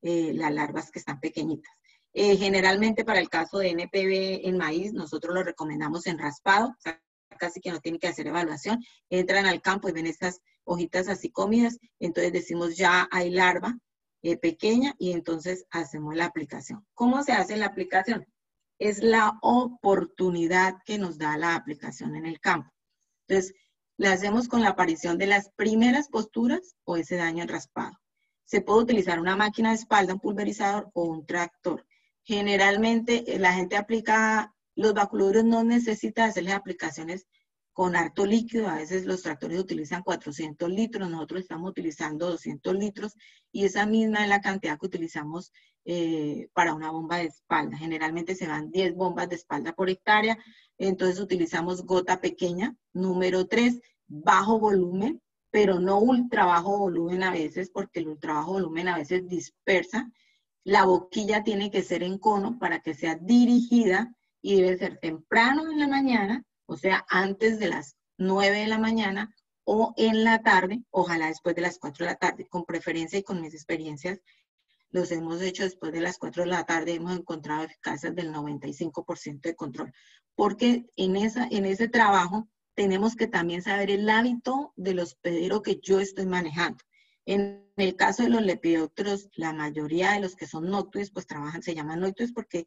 eh, las larvas que están pequeñitas. Eh, generalmente para el caso de NPV en maíz, nosotros lo recomendamos en raspado, casi que no tienen que hacer evaluación, entran al campo y ven estas hojitas así comidas, entonces decimos ya hay larva, eh, pequeña y entonces hacemos la aplicación. ¿Cómo se hace la aplicación? Es la oportunidad que nos da la aplicación en el campo. Entonces, la hacemos con la aparición de las primeras posturas o ese daño en raspado. Se puede utilizar una máquina de espalda, un pulverizador o un tractor. Generalmente eh, la gente aplica, los vaculoduros no necesita hacerles aplicaciones con harto líquido, a veces los tractores utilizan 400 litros, nosotros estamos utilizando 200 litros y esa misma es la cantidad que utilizamos eh, para una bomba de espalda. Generalmente se van 10 bombas de espalda por hectárea, entonces utilizamos gota pequeña. Número 3, bajo volumen, pero no ultra bajo volumen a veces, porque el ultra bajo volumen a veces dispersa. La boquilla tiene que ser en cono para que sea dirigida y debe ser temprano en la mañana, o sea, antes de las 9 de la mañana o en la tarde, ojalá después de las 4 de la tarde, con preferencia y con mis experiencias los hemos hecho después de las 4 de la tarde, hemos encontrado eficacias del 95% de control, porque en, esa, en ese trabajo tenemos que también saber el hábito del hospedero que yo estoy manejando. En el caso de los lepidópteros, la mayoría de los que son noctuis, pues trabajan, se llaman noctuis porque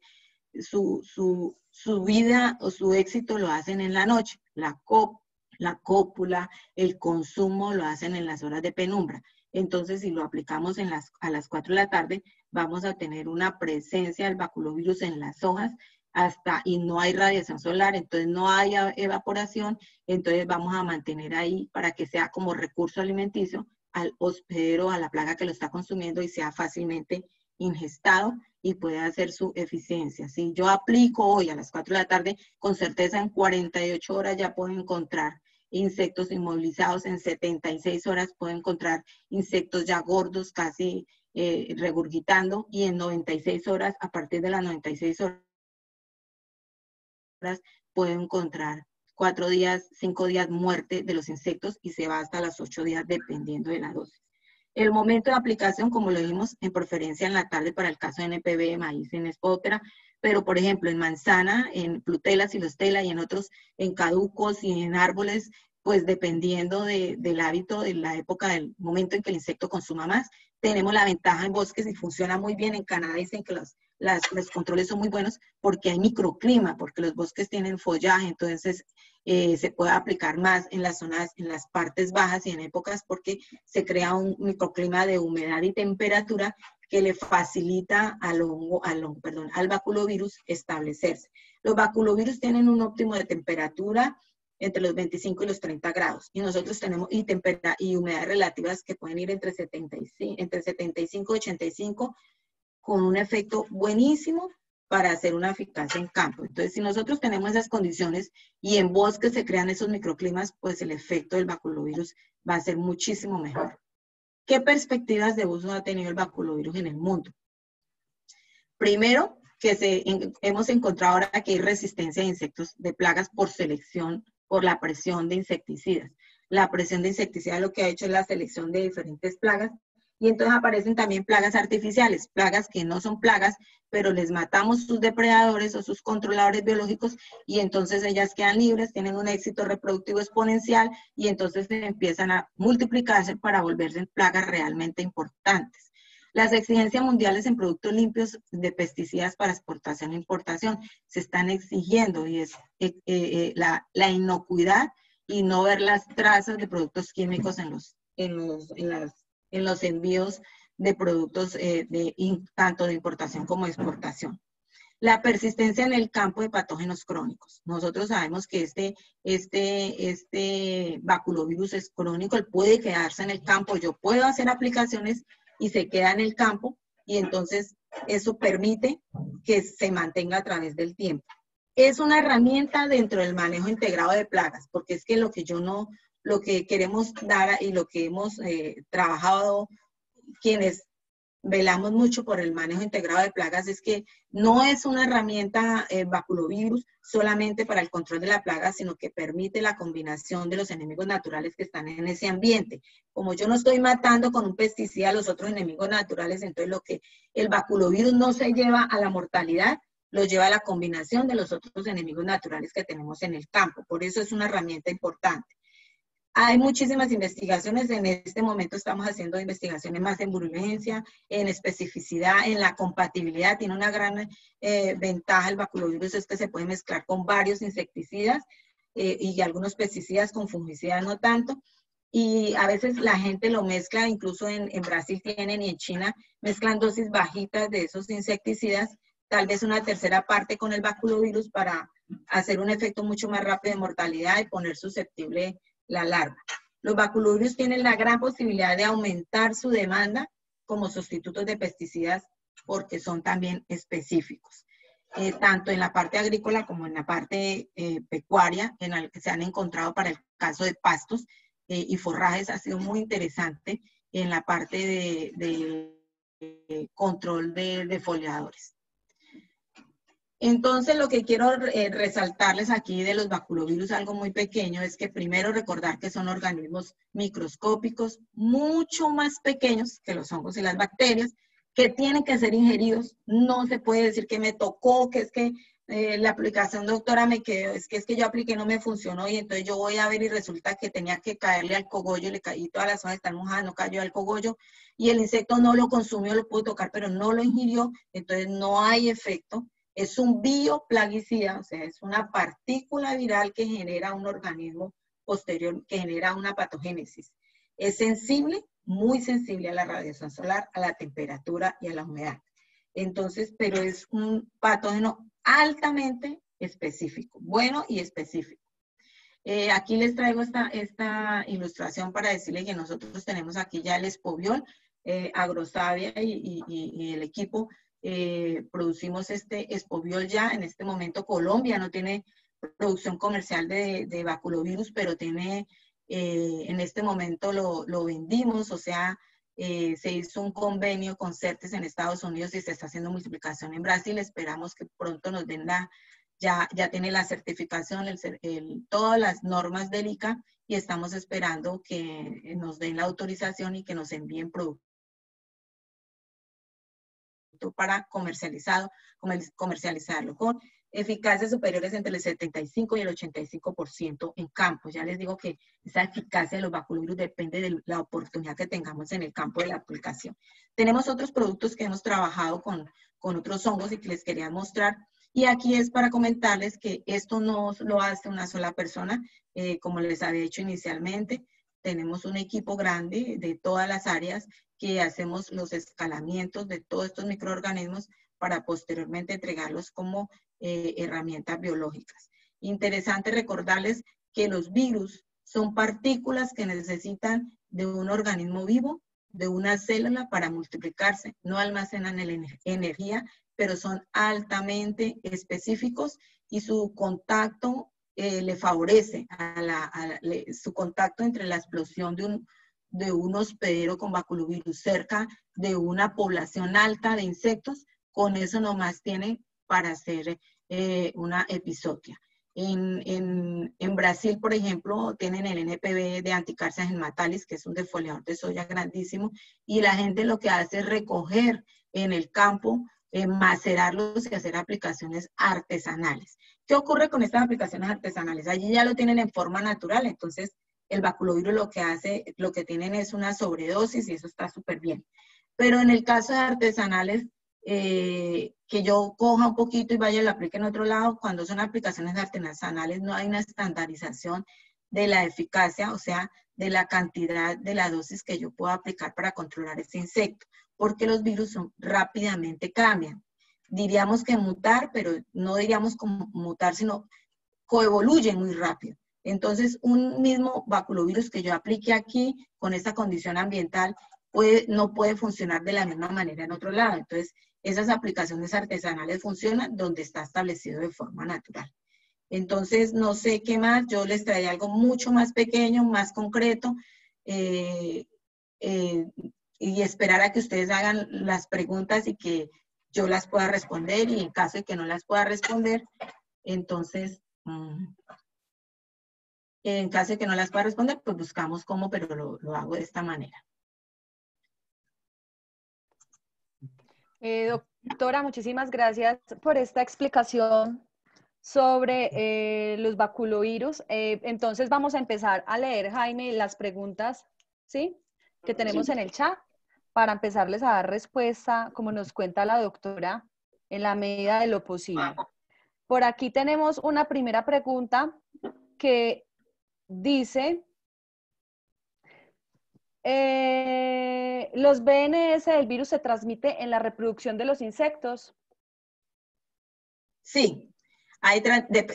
su, su, su, vida o su éxito lo hacen en la noche. La, cop, la cópula, el consumo lo hacen en las horas de penumbra. Entonces, si lo aplicamos en las, a las 4 de la tarde, vamos a tener una presencia del baculovirus en las hojas hasta y no hay radiación solar, entonces no hay evaporación, entonces vamos a mantener ahí para que sea como recurso alimenticio al hospedero, a la plaga que lo está consumiendo y sea fácilmente ingestado y pueda hacer su eficiencia. Si yo aplico hoy a las 4 de la tarde, con certeza en 48 horas ya puedo encontrar insectos inmovilizados, en 76 horas puedo encontrar insectos ya gordos, casi eh, regurgitando, y en 96 horas, a partir de las 96 horas, puedo encontrar cuatro días, cinco días muerte de los insectos y se va hasta las ocho días dependiendo de la dosis. El momento de aplicación, como lo vimos, en preferencia en la tarde para el caso de NPV, maíz, en espótera, pero por ejemplo en manzana, en plutela, silostela y en otros, en caducos y en árboles, pues dependiendo del hábito, de la época, del momento en que el insecto consuma más, tenemos la ventaja en bosques y funciona muy bien. En Canadá dicen que los los controles son muy buenos porque hay microclima, porque los bosques tienen follaje, entonces eh, se puede aplicar más en las zonas, en las partes bajas y en épocas porque se crea un microclima de humedad y temperatura que le facilita al hongo, al, establecerse. Los baculovirus tienen un óptimo de temperatura entre los 25 y los 30 grados. Y nosotros tenemos y, y humedades relativas que pueden ir entre 75, entre 75 y 85 con un efecto buenísimo para hacer una eficacia en campo. Entonces, si nosotros tenemos esas condiciones y en bosques se crean esos microclimas, pues el efecto del baculovirus va a ser muchísimo mejor. ¿Qué perspectivas de uso ha tenido el baculovirus en el mundo? Primero, que se, hemos encontrado ahora que hay resistencia de insectos de plagas por selección, por la presión de insecticidas. La presión de insecticidas lo que ha hecho es la selección de diferentes plagas y entonces aparecen también plagas artificiales, plagas que no son plagas, pero les matamos sus depredadores o sus controladores biológicos y entonces ellas quedan libres, tienen un éxito reproductivo exponencial y entonces empiezan a multiplicarse para volverse plagas realmente importantes. Las exigencias mundiales en productos limpios de pesticidas para exportación e importación se están exigiendo y es eh, eh, eh, la, la, inocuidad y no ver las trazas de productos químicos en, los, en, los, en las en los envíos de productos eh, tanto de importación como exportación. La persistencia en el campo de patógenos crónicos. Nosotros sabemos que este, este, este baculovirus es crónico, él puede quedarse en el campo. Yo puedo hacer aplicaciones y se queda en el campo y entonces eso permite que se mantenga a través del tiempo. Es una herramienta dentro del manejo integrado de plagas, porque es que lo que yo no, lo que queremos dar y lo que hemos eh, trabajado quienes velamos mucho por el manejo integrado de plagas es que no es una herramienta eh, baculovirus solamente para el control de la plaga, sino que permite la combinación de los enemigos naturales que están en ese ambiente. Como yo no estoy matando con un pesticida los otros enemigos naturales, entonces lo que el baculovirus no se lleva a la mortalidad, lo lleva a la combinación de los otros enemigos naturales que tenemos en el campo. Por eso es una herramienta importante. Hay muchísimas investigaciones, en este momento estamos haciendo investigaciones más en virulencia, en especificidad, en la compatibilidad. Tiene una gran eh, ventaja el baculovirus, es que se puede mezclar con varios insecticidas eh, y algunos pesticidas con fungicidas no tanto. Y a veces la gente lo mezcla, incluso en, Brasil tienen y en China, mezclan dosis bajitas de esos insecticidas, tal vez una tercera parte con el baculovirus para hacer un efecto mucho más rápido de mortalidad y poner susceptible la larva. Los baculovirus tienen la gran posibilidad de aumentar su demanda como sustitutos de pesticidas porque son también específicos. Eh, tanto en la parte agrícola como en la parte eh, pecuaria, en la que se han encontrado para el caso de pastos eh, y forrajes, ha sido muy interesante en la parte de, control de, de foliadores. Entonces, lo que quiero eh, resaltarles aquí de los baculovirus, algo muy pequeño, es que primero recordar que son organismos microscópicos mucho más pequeños que los hongos y las bacterias, que tienen que ser ingeridos. No se puede decir que me tocó, que es que eh, la aplicación doctora me quedó, es que es que yo apliqué no me funcionó y entonces yo voy a ver y resulta que tenía que caerle al cogollo, le caí todas las hojas están mojadas, no cayó al cogollo y el insecto no lo consumió, lo pudo tocar, pero no lo ingirió, entonces no hay efecto es un bioplaguicida, o sea, es una partícula viral que genera un organismo posterior, que genera una patogénesis. Es sensible, muy sensible a la radiación solar, a la temperatura y a la humedad. Entonces, pero es un patógeno altamente específico, bueno y específico. Eh, aquí les traigo esta, esta ilustración para decirles que nosotros tenemos aquí ya el espoviol, eh, Agrosavia y, el equipo eh, producimos este espoviol ya. En este momento Colombia no tiene producción comercial de, de baculovirus, pero tiene, eh, en este momento lo, lo vendimos, o sea, eh, se hizo un convenio con CERTES en Estados Unidos y se está haciendo multiplicación en Brasil. Esperamos que pronto nos den la, ya, ya tiene la certificación, todas las normas del ICA y estamos esperando que nos den la autorización y que nos envíen productos para comercializado, comercializarlo con eficacias superiores entre el 75 y el 85% en campo. Ya les digo que esa eficacia de los baculovirus depende de la oportunidad que tengamos en el campo de la aplicación. Tenemos otros productos que hemos trabajado con, con otros hongos y que les quería mostrar. Y aquí es para comentarles que esto no lo hace una sola persona, eh, como les había dicho inicialmente. Tenemos un equipo grande de todas las áreas que hacemos los escalamientos de todos estos microorganismos para posteriormente entregarlos como eh, herramientas biológicas. Interesante recordarles que los virus son partículas que necesitan de un organismo vivo, de una célula para multiplicarse. No almacenan energía, pero son altamente específicos y su contacto eh, le favorece su contacto entre la explosión de un, de un hospedero con baculovirus cerca de una población alta de insectos, con eso nomás tiene para hacer eh, una episodia. En, en, en, Brasil, por ejemplo, tienen el NPV de Anticarcias matalis, que es un defoliador de soya grandísimo, y la gente lo que hace es recoger en el campo, eh, macerarlos y hacer aplicaciones artesanales. ¿Qué ocurre con estas aplicaciones artesanales? Allí ya lo tienen en forma natural, entonces el baculovirus lo que hace, lo que tienen es una sobredosis y eso está súper bien. Pero en el caso de artesanales, eh, que yo coja un poquito y vaya y lo aplique en otro lado, cuando son aplicaciones artesanales no hay una estandarización de la eficacia, o sea, de la cantidad de la dosis que yo puedo aplicar para controlar ese insecto, porque los virus rápidamente cambian. Diríamos que mutar, pero no diríamos como mutar, sino coevoluyen muy rápido. Entonces, un mismo baculovirus que yo aplique aquí con esta condición ambiental puede, no puede funcionar de la misma manera en otro lado. Entonces, esas aplicaciones artesanales funcionan donde está establecido de forma natural. Entonces, no sé qué más, yo les traía algo mucho más pequeño, más concreto, eh, eh, y esperar a que ustedes hagan las preguntas y que yo las pueda responder, y en caso de que no las pueda responder, entonces... Mm, en caso de que no las pueda responder, pues buscamos cómo, pero lo, hago de esta manera. Eh, doctora, muchísimas gracias por esta explicación sobre eh, los baculovirus. Eh, entonces vamos a empezar a leer, Jaime, las preguntas ¿sí? que tenemos en el chat para empezarles a dar respuesta, como nos cuenta la doctora, en la medida de lo posible. Por aquí tenemos una primera pregunta que dice, eh, ¿los BNS del virus se transmite en la reproducción de los insectos? Sí, hay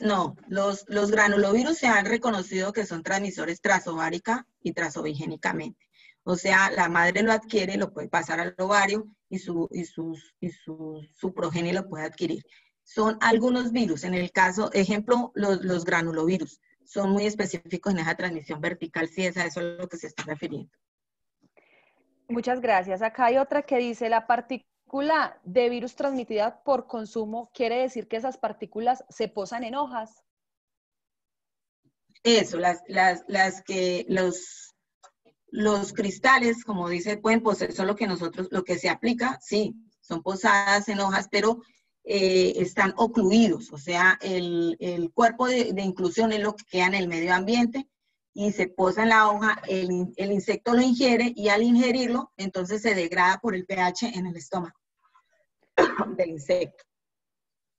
no, los, los granulovirus se han reconocido que son transmisores trasovárica y trasovigénicamente. O sea, la madre lo adquiere, lo puede pasar al ovario y su, y sus, y su, su progenie lo puede adquirir. Son algunos virus, en el caso, ejemplo, los, los granulovirus, son muy específicos en esa transmisión vertical, si es a eso a lo que se está refiriendo. Muchas gracias. Acá hay otra que dice, la partícula de virus transmitida por consumo quiere decir que esas partículas se posan en hojas. Eso, las, las, las que los, los cristales, como dice, pueden poseer solo que nosotros, lo que se aplica, sí, son posadas en hojas, pero eh, están ocluidos, o sea, el, cuerpo de, de, inclusión es lo que queda en el medio ambiente y se posa en la hoja, el, el, insecto lo ingiere y al ingerirlo, entonces se degrada por el pH en el estómago del insecto.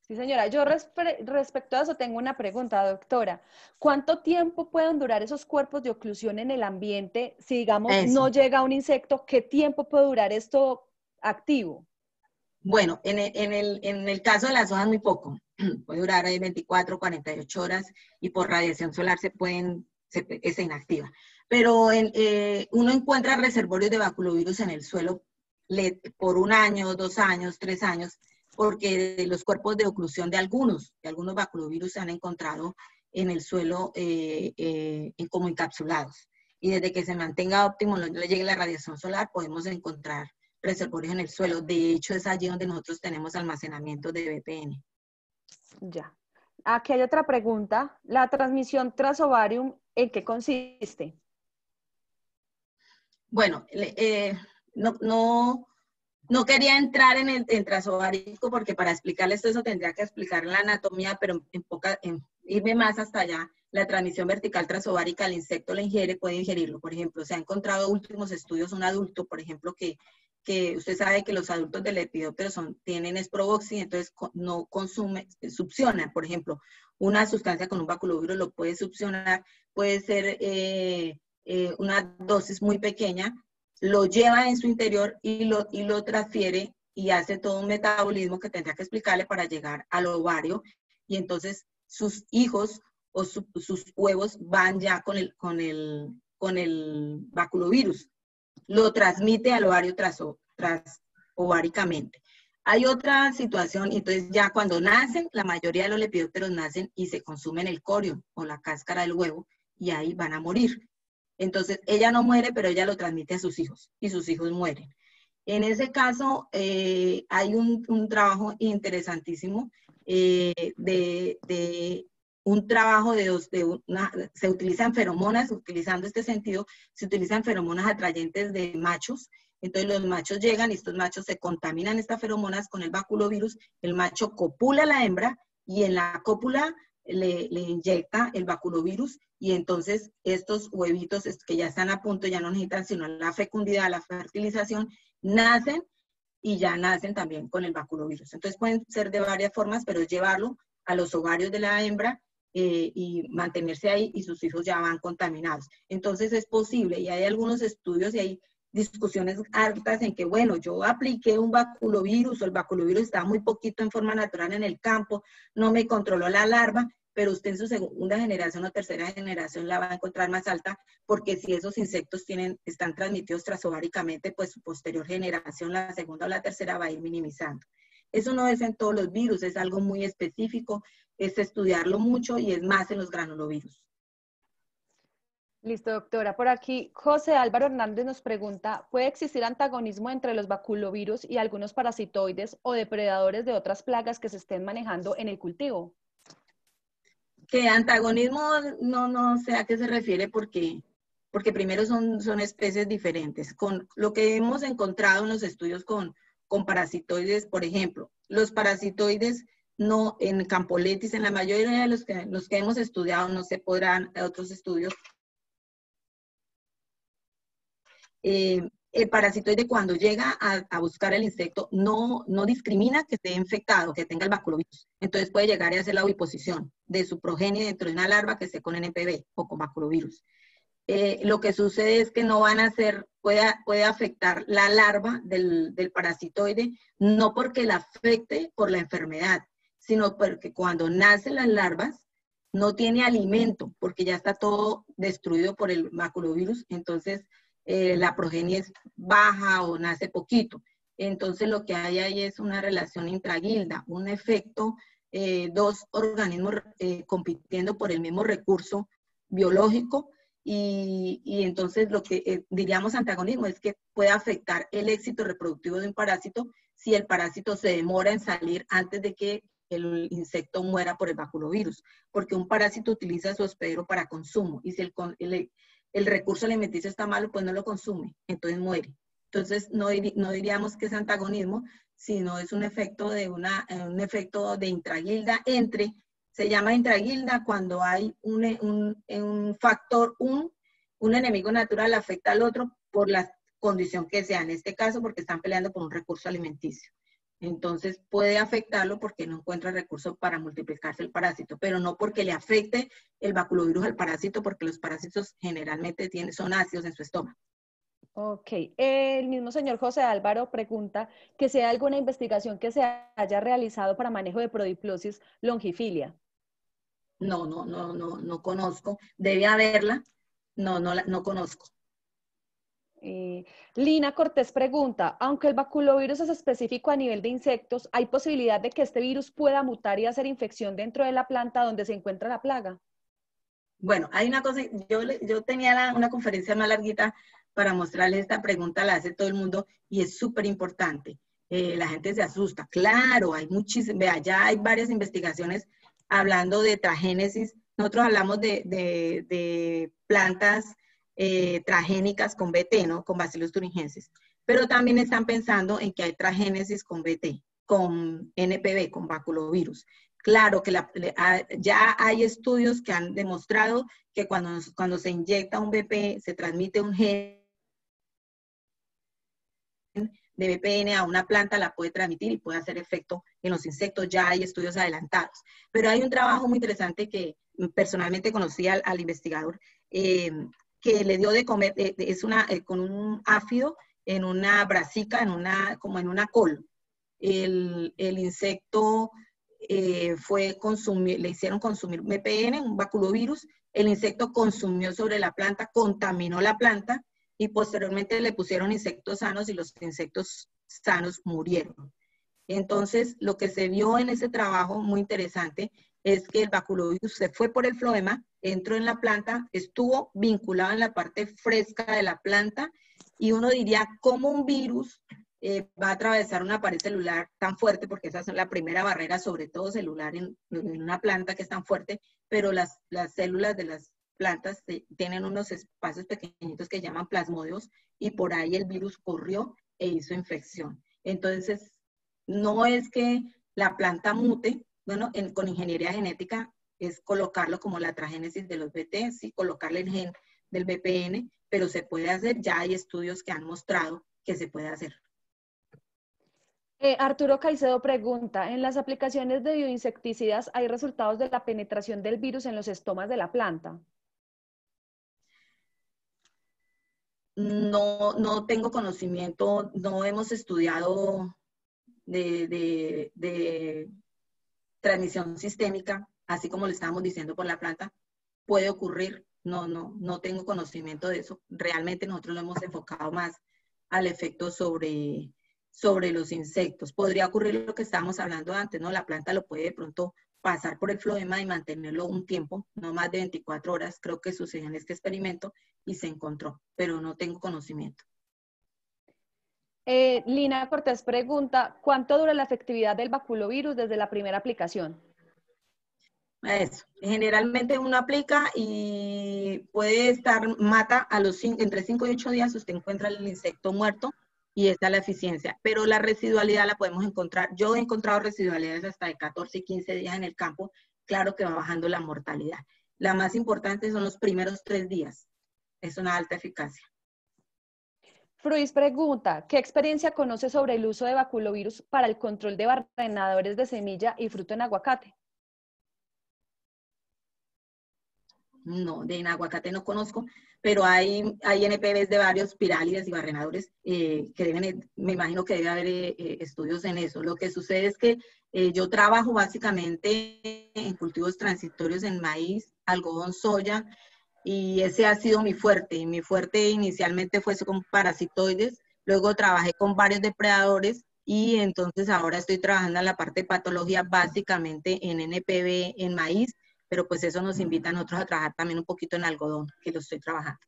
Sí, señora. Yo respecto a eso tengo una pregunta, doctora. ¿Cuánto tiempo pueden durar esos cuerpos de oclusión en el ambiente? Si, digamos, no llega un insecto, ¿qué tiempo puede durar esto activo? Bueno, en el, en el, en el caso de las hojas muy poco. Puede durar 24, 48 horas y por radiación solar se pueden se, se inactiva. Pero en, eh, uno encuentra reservorios de baculovirus en el suelo por un año, dos años, tres años, porque los cuerpos de oclusión de algunos, de algunos baculovirus se han encontrado en el suelo eh, eh, como encapsulados. Y desde que se mantenga óptimo, no le llegue la radiación solar, podemos encontrar reservorios en el suelo. De hecho, es allí donde nosotros tenemos almacenamiento de BPN. Ya. Aquí hay otra pregunta. ¿La transmisión tras ovarium en qué consiste? Bueno, eh, no, no, no, quería entrar en el en porque para explicarles eso tendría que explicar la anatomía, pero en poca, irme más hasta allá. La transmisión vertical trasovárica, el insecto la ingiere, puede ingerirlo. Por ejemplo, se ha encontrado últimos estudios, un adulto, por ejemplo, que que usted sabe que los adultos del lepidóptero son, tienen esproboxi, entonces no consume, succiona, por ejemplo, una sustancia con un baculovirus lo puede succionar, puede ser eh, eh, una dosis muy pequeña, lo lleva en su interior y lo, y lo transfiere y hace todo un metabolismo que tendrá que explicarle para llegar al ovario y entonces sus hijos o sus huevos van ya con el, con el, con el baculovirus lo transmite al ovario tras, tras ováricamente. Hay otra situación, entonces ya cuando nacen, la mayoría de los lepidópteros nacen y se consumen el corio o la cáscara del huevo y ahí van a morir. Entonces ella no muere, pero ella lo transmite a sus hijos y sus hijos mueren. En ese caso, eh, hay un, un, trabajo interesantísimo eh, de, de, un trabajo de, de una, se utilizan feromonas, utilizando este sentido, se utilizan feromonas atrayentes de machos. Entonces los machos llegan y estos machos se contaminan estas feromonas con el baculovirus, el macho copula a la hembra y en la cópula le, le, inyecta el baculovirus y entonces estos huevitos que ya están a punto, ya no necesitan sino la fecundidad, la fertilización, nacen y ya nacen también con el baculovirus. Entonces pueden ser de varias formas, pero llevarlo a los ovarios de la hembra eh, y mantenerse ahí y sus hijos ya van contaminados. Entonces es posible y hay algunos estudios y hay discusiones altas en que, bueno, yo apliqué un baculovirus o el baculovirus está muy poquito en forma natural en el campo, no me controló la larva, pero usted en su segunda generación o tercera generación la va a encontrar más alta, porque si esos insectos tienen, están transmitidos trasováricamente, pues su posterior generación, la segunda o la tercera, va a ir minimizando. Eso no es en todos los virus, es algo muy específico, es estudiarlo mucho y es más en los granulovirus. Listo, doctora. Por aquí, José Álvaro Hernández nos pregunta, ¿puede existir antagonismo entre los baculovirus y algunos parasitoides o depredadores de otras plagas que se estén manejando en el cultivo? Que antagonismo no, no sé a qué se refiere porque, porque primero son, son especies diferentes. Con lo que hemos encontrado en los estudios con, con parasitoides, por ejemplo, los parasitoides no, en campoletis, en la mayoría de los que, los que hemos estudiado, no se podrán otros estudios, eh, el parasitoide cuando llega a, buscar el insecto no, no discrimina que esté infectado, que tenga el baculovirus. Entonces puede llegar a hacer la oviposición de su progenie dentro de una larva que esté con NPV o con baculovirus. Eh, lo que sucede es que no van a ser, puede, puede afectar la larva del, del parasitoide, no porque la afecte por la enfermedad, sino porque cuando nacen las larvas no tiene alimento, porque ya está todo destruido por el baculovirus, entonces eh, la progenie es baja o nace poquito. Entonces lo que hay ahí es una relación intraguilda, un efecto, eh, dos organismos eh, compitiendo por el mismo recurso biológico y, y entonces lo que diríamos antagonismo es que puede afectar el éxito reproductivo de un parásito si el parásito se demora en salir antes de que el insecto muera por el baculovirus, porque un parásito utiliza su hospedero para consumo y si el, el, el recurso alimenticio está malo, pues no lo consume, entonces muere. Entonces, no, no diríamos que es antagonismo, sino es un efecto de, una, eh, un efecto de intraguilda entre, se llama intraguilda cuando hay un, un, un factor, un, un enemigo natural afecta al otro por la condición que sea, en este caso porque están peleando por un recurso alimenticio. Entonces puede afectarlo porque no encuentra recursos para multiplicarse el parásito, pero no porque le afecte el baculovirus al parásito, porque los parásitos generalmente tienen, son ácidos en su estómago. Ok, el mismo señor José Álvaro pregunta que si hay alguna investigación que se haya realizado para manejo de prodiplosis longifilia. No, no, no, no, no conozco. Debe haberla. No, no, no conozco. Eh, Lina Cortés pregunta, aunque el baculovirus es específico a nivel de insectos, ¿hay posibilidad de que este virus pueda mutar y hacer infección dentro de la planta donde se encuentra la plaga? Bueno, hay una cosa, yo, yo tenía una conferencia más larguita para mostrarles esta pregunta, la hace todo el mundo y es súper importante. Eh, la gente se asusta. Claro, hay muchísimas, ya hay varias investigaciones hablando de tragénesis. Nosotros hablamos de, de, de plantas eh, con BT, ¿no? Con Bacillus thuringiensis. Pero también están pensando en que hay transgénesis con BT, con NPV, con baculovirus. Claro que ah, ya hay estudios que han demostrado que cuando, cuando se inyecta un BP se transmite un gen de BPN a una planta, la puede transmitir y puede hacer efecto en los insectos. Ya hay estudios adelantados. Pero hay un trabajo muy interesante que personalmente conocí al, investigador, eh, que le dio de comer, eh, es una, eh, con un áfido en una brasica, en una, como en una col. El, el insecto fue consumir, le hicieron consumir MPN, un baculovirus, el insecto consumió sobre la planta, contaminó la planta y posteriormente le pusieron insectos sanos y los insectos sanos murieron. Entonces, lo que se vio en ese trabajo muy interesante es que el baculovirus se fue por el floema, entró en la planta, estuvo vinculado en la parte fresca de la planta y uno diría cómo un virus eh, va a atravesar una pared celular tan fuerte, porque esa es la primera barrera, sobre todo celular en, una planta que es tan fuerte, pero las, las células de las plantas tienen unos espacios pequeñitos que llaman plasmodios y por ahí el virus corrió e hizo infección. Entonces, no es que la planta mute, bueno, con ingeniería genética es colocarlo como la tragénesis de los BT, sí, colocarle el gen del VPN, pero se puede hacer, ya hay estudios que han mostrado que se puede hacer. Eh, Arturo Caicedo pregunta, ¿en las aplicaciones de bioinsecticidas hay resultados de la penetración del virus en los estomas de la planta? No, no tengo conocimiento, no hemos estudiado de, de transmisión sistémica así como le estábamos diciendo por la planta, puede ocurrir. No, no, no tengo conocimiento de eso. Realmente nosotros lo hemos enfocado más al efecto sobre, sobre los insectos. Podría ocurrir lo que estábamos hablando antes, ¿no? La planta lo puede de pronto pasar por el floema y mantenerlo un tiempo, no más de 24 horas. Creo que sucedió en este experimento y se encontró, pero no tengo conocimiento. Eh, Lina Cortés pregunta, ¿cuánto dura la efectividad del baculovirus desde la primera aplicación? Eso. Generalmente uno aplica y puede estar, mata a los cinco, entre 5 y 8 días, usted encuentra el insecto muerto y esta es la eficiencia. Pero la residualidad la podemos encontrar, yo he encontrado residualidades hasta de 14 y 15 días en el campo, claro que va bajando la mortalidad. La más importante son los primeros tres días, es una alta eficacia. Fruis pregunta, ¿qué experiencia conoce sobre el uso de baculovirus para el control de barrenadores de semilla y fruto en aguacate? No, de en aguacate no conozco, pero hay, hay NPVs de varios pirálides y barrenadores eh, que deben, me imagino que debe haber eh, eh, estudios en eso. Lo que sucede es que yo trabajo básicamente en cultivos transitorios en maíz, algodón, soya, y ese ha sido mi fuerte. Y mi fuerte inicialmente fue con parasitoides, luego trabajé con varios depredadores y entonces ahora estoy trabajando en la parte de patología básicamente en NPV, en maíz, pero pues eso nos invita a nosotros a trabajar también un poquito en algodón, que lo estoy trabajando.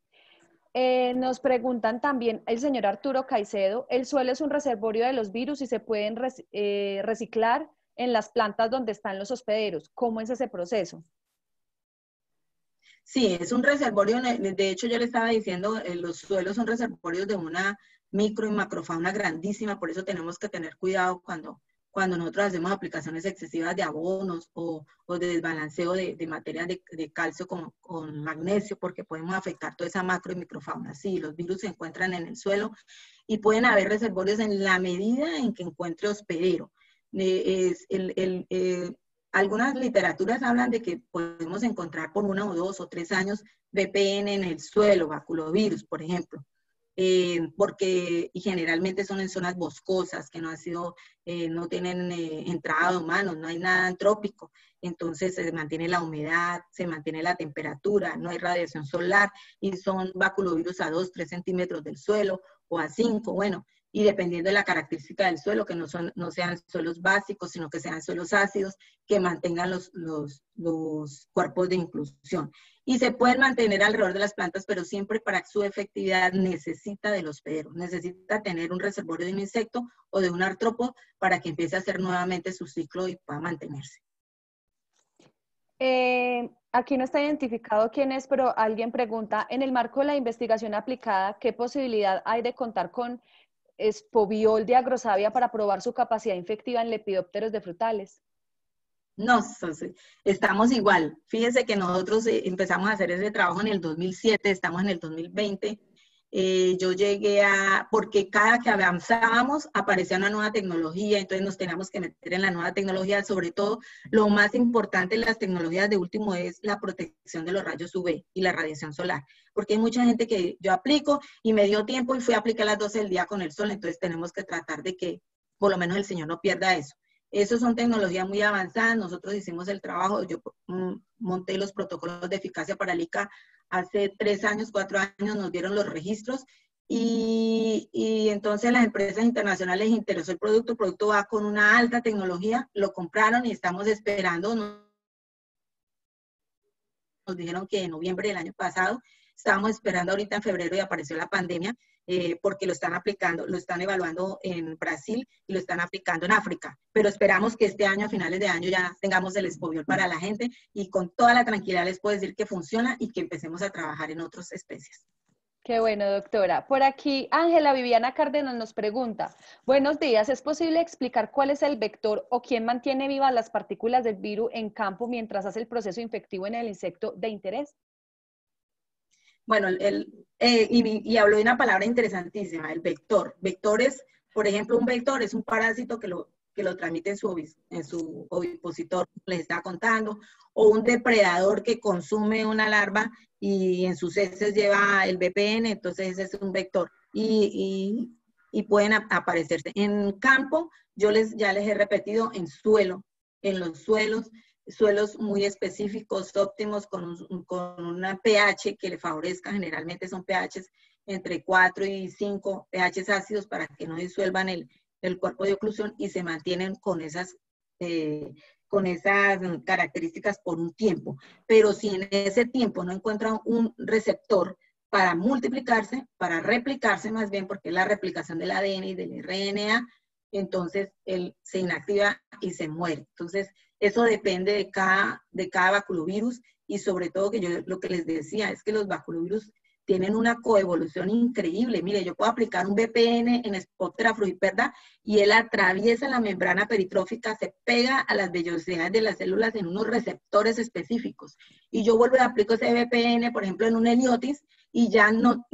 Eh, nos preguntan también el señor Arturo Caicedo, ¿el suelo es un reservorio de los virus y se pueden eh, reciclar en las plantas donde están los hospederos? ¿Cómo es ese proceso? Sí, es un reservorio, de hecho yo le estaba diciendo, eh, los suelos son reservorios de una micro y macrofauna grandísima, por eso tenemos que tener cuidado cuando, cuando nosotros hacemos aplicaciones excesivas de abonos o, de desbalanceo de, materias de, calcio con, con, magnesio, porque podemos afectar toda esa macro y microfauna. Sí, los virus se encuentran en el suelo y pueden haber reservorios en la medida en que encuentre hospedero. Eh, es el, el, eh, algunas literaturas hablan de que podemos encontrar por uno o dos o tres años VPN en el suelo, baculovirus, por ejemplo. Eh, porque y generalmente son en zonas boscosas que no han sido, eh, no tienen eh, entrada de humanos, no hay nada antrópico, entonces se mantiene la humedad, se mantiene la temperatura, no hay radiación solar y son baculovirus a 2, 3 centímetros del suelo o a 5, bueno, y dependiendo de la característica del suelo, que no, son, no sean suelos básicos, sino que sean suelos ácidos, que mantengan los, los, los, cuerpos de inclusión. Y se pueden mantener alrededor de las plantas, pero siempre para su efectividad necesita del hospedero, necesita tener un reservorio de un insecto o de un artrópodo para que empiece a hacer nuevamente su ciclo y pueda mantenerse. Eh, aquí no está identificado quién es, pero alguien pregunta, en el marco de la investigación aplicada, ¿qué posibilidad hay de contar con espoviol de agrosavia para probar su capacidad infectiva en lepidópteros de frutales? No, estamos igual. Fíjense que nosotros eh, empezamos a hacer ese trabajo en el 2007, estamos en el 2020 eh, yo llegué a, porque cada que avanzábamos aparecía una nueva tecnología, entonces nos teníamos que meter en la nueva tecnología, sobre todo lo más importante en las tecnologías de último es la protección de los rayos UV y la radiación solar, porque hay mucha gente que yo aplico y me dio tiempo y fui a aplicar las 12 del día con el sol, entonces tenemos que tratar de que por lo menos el señor no pierda eso. Esas son tecnologías muy avanzadas. Nosotros hicimos el trabajo, yo mm, monté los protocolos de eficacia para el ICA hace tres años, cuatro años nos dieron los registros y, y, entonces las empresas internacionales les interesó el producto, el producto va con una alta tecnología, lo compraron y estamos esperando, nos dijeron que en noviembre del año pasado, estábamos esperando ahorita en febrero y apareció la pandemia, eh, porque lo están aplicando, lo están evaluando en Brasil y lo están aplicando en África. Pero esperamos que este año, a finales de año, ya tengamos el espoviol para la gente y con toda la tranquilidad les puedo decir que funciona y que empecemos a trabajar en otras especies. Qué bueno, doctora. Por aquí, Ángela Viviana Cárdenas nos pregunta, buenos días, ¿es posible explicar cuál es el vector o quién mantiene vivas las partículas del virus en campo mientras hace el proceso infectivo en el insecto de interés? Bueno, el, eh, y, habló de una palabra interesantísima, el vector. Vectores, por ejemplo, un vector es un parásito que lo, que lo transmite en su, en su ovipositor, les está contando, o un depredador que consume una larva y en sus heces lleva el VPN, entonces ese es un vector. Y, y, pueden aparecerse. En campo, yo les, ya les he repetido, en suelo, en los suelos, suelos muy específicos, óptimos, con, un, con una pH que le favorezca, generalmente son pHs entre 4 y 5 pHs ácidos para que no disuelvan el, el cuerpo de oclusión y se mantienen con esas, eh, con esas características por un tiempo. Pero si en ese tiempo no encuentran un receptor para multiplicarse, para replicarse más bien, porque es la replicación del ADN y del RNA, entonces él se inactiva y se muere. Entonces, eso depende de cada, de cada baculovirus y sobre todo que yo lo que les decía es que los baculovirus tienen una coevolución increíble. Mire, yo puedo aplicar un VPN en Spotera fruiperda y él atraviesa la membrana peritrófica, se pega a las vellosidades de las células en unos receptores específicos. Y yo vuelvo y aplico ese VPN, por ejemplo, en un heliotis, y ya no,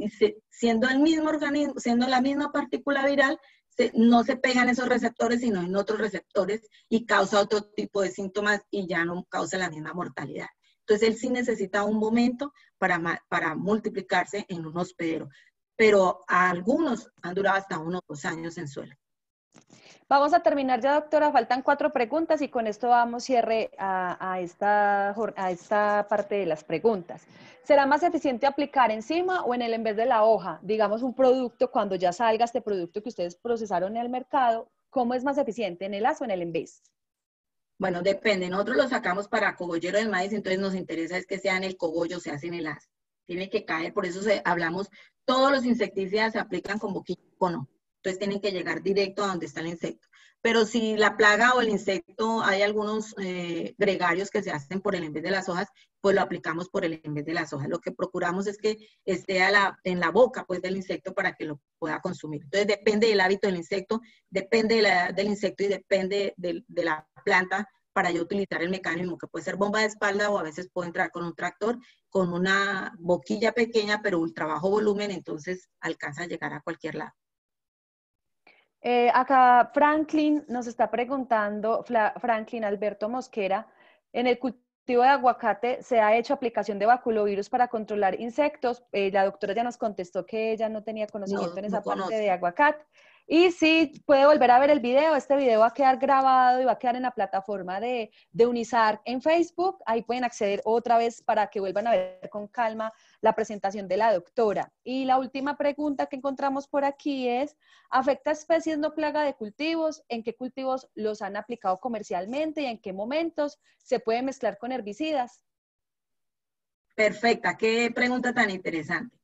siendo el mismo organismo, siendo la misma partícula viral, no se pegan esos receptores, sino en otros receptores y causa otro tipo de síntomas y ya no causa la misma mortalidad. Entonces, él sí necesita un momento para, multiplicarse en un hospedero, pero algunos han durado hasta unos dos años en suelo. Vamos a terminar ya, doctora. Faltan cuatro preguntas y con esto damos cierre a, esta, a esta parte de las preguntas. ¿Será más eficiente aplicar encima o en el en vez de la hoja? Digamos un producto, cuando ya salga este producto que ustedes procesaron en el mercado, ¿cómo es más eficiente, en el as o en el en vez? Bueno, depende. Nosotros lo sacamos para cogollero del maíz, entonces nos interesa es que sea en el cogollo, se hace en el as. Tiene que caer, por eso hablamos, todos los insecticidas se aplican con boquilla cono. Tienen que llegar directo a donde está el insecto. Pero si la plaga o el insecto, hay algunos eh, gregarios que se hacen por el en vez de las hojas, pues lo aplicamos por el en vez de las hojas. Lo que procuramos es que esté en la boca pues, del insecto para que lo pueda consumir. Entonces depende del hábito del insecto, depende del insecto y depende de, de la planta para yo utilizar el mecanismo, que puede ser bomba de espalda o a veces puedo entrar con un tractor con una boquilla pequeña, pero ultra bajo volumen, entonces alcanza a llegar a cualquier lado. Eh, acá Franklin nos está preguntando, Franklin Alberto Mosquera, en el cultivo de aguacate se ha hecho aplicación de baculovirus para controlar insectos. Eh, la doctora ya nos contestó que ella no tenía conocimiento en esa parte de aguacate. Y si puede volver a ver el video, este video va a quedar grabado y va a quedar en la plataforma de, de Unizar en Facebook. Ahí pueden acceder otra vez para que vuelvan a ver con calma la presentación de la doctora. Y la última pregunta que encontramos por aquí es, ¿afecta especies no plaga de cultivos? ¿En qué cultivos los han aplicado comercialmente y en qué momentos se puede mezclar con herbicidas? Perfecta, qué pregunta tan interesante.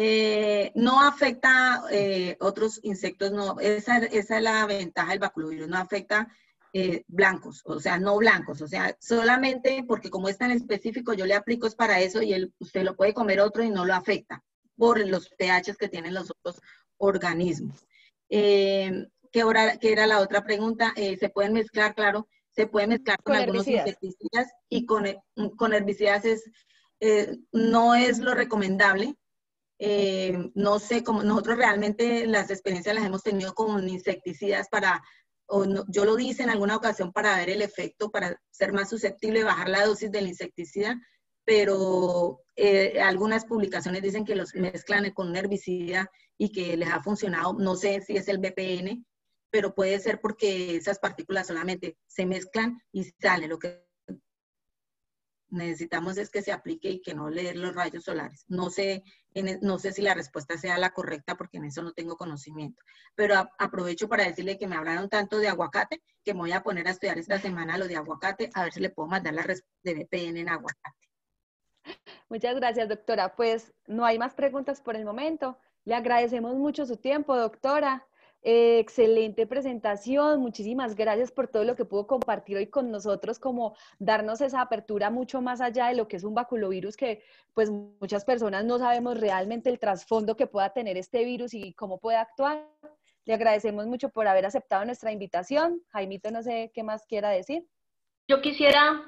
Eh, no afecta eh, otros insectos, no, esa, esa, es la ventaja del baculovirus, no afecta eh, blancos, o sea, no blancos, o sea, solamente porque como es tan específico, yo le aplico es para eso y él, usted lo puede comer otro y no lo afecta por los pHs que tienen los otros organismos. ¿qué, era la otra pregunta? se pueden mezclar, claro, se puede mezclar con, algunos insecticidas y con, con herbicidas es, no es lo recomendable eh, no sé, como nosotros realmente las experiencias las hemos tenido con insecticidas para, o yo lo hice en alguna ocasión para ver el efecto, para ser más susceptible, bajar la dosis del insecticida, pero eh, algunas publicaciones dicen que los mezclan con un herbicida y que les ha funcionado. No sé si es el BPN, pero puede ser porque esas partículas solamente se mezclan y sale. Lo que necesitamos es que se aplique y que no leer los rayos solares. No sé, e, no sé si la respuesta sea la correcta porque en eso no tengo conocimiento, pero aprovecho para decirle que me hablaron tanto de aguacate que me voy a poner a estudiar esta semana lo de aguacate, a ver si le puedo mandar la respuesta de VPN en aguacate. Muchas gracias, doctora. Pues no hay más preguntas por el momento. Le agradecemos mucho su tiempo, doctora. Eh, excelente presentación, muchísimas gracias por todo lo que pudo compartir hoy con nosotros, como darnos esa apertura mucho más allá de lo que es un baculovirus, que pues muchas personas no sabemos realmente el trasfondo que pueda tener este virus y cómo puede actuar. Le agradecemos mucho por haber aceptado nuestra invitación. Jaimito, no sé qué más quiera decir. Yo quisiera,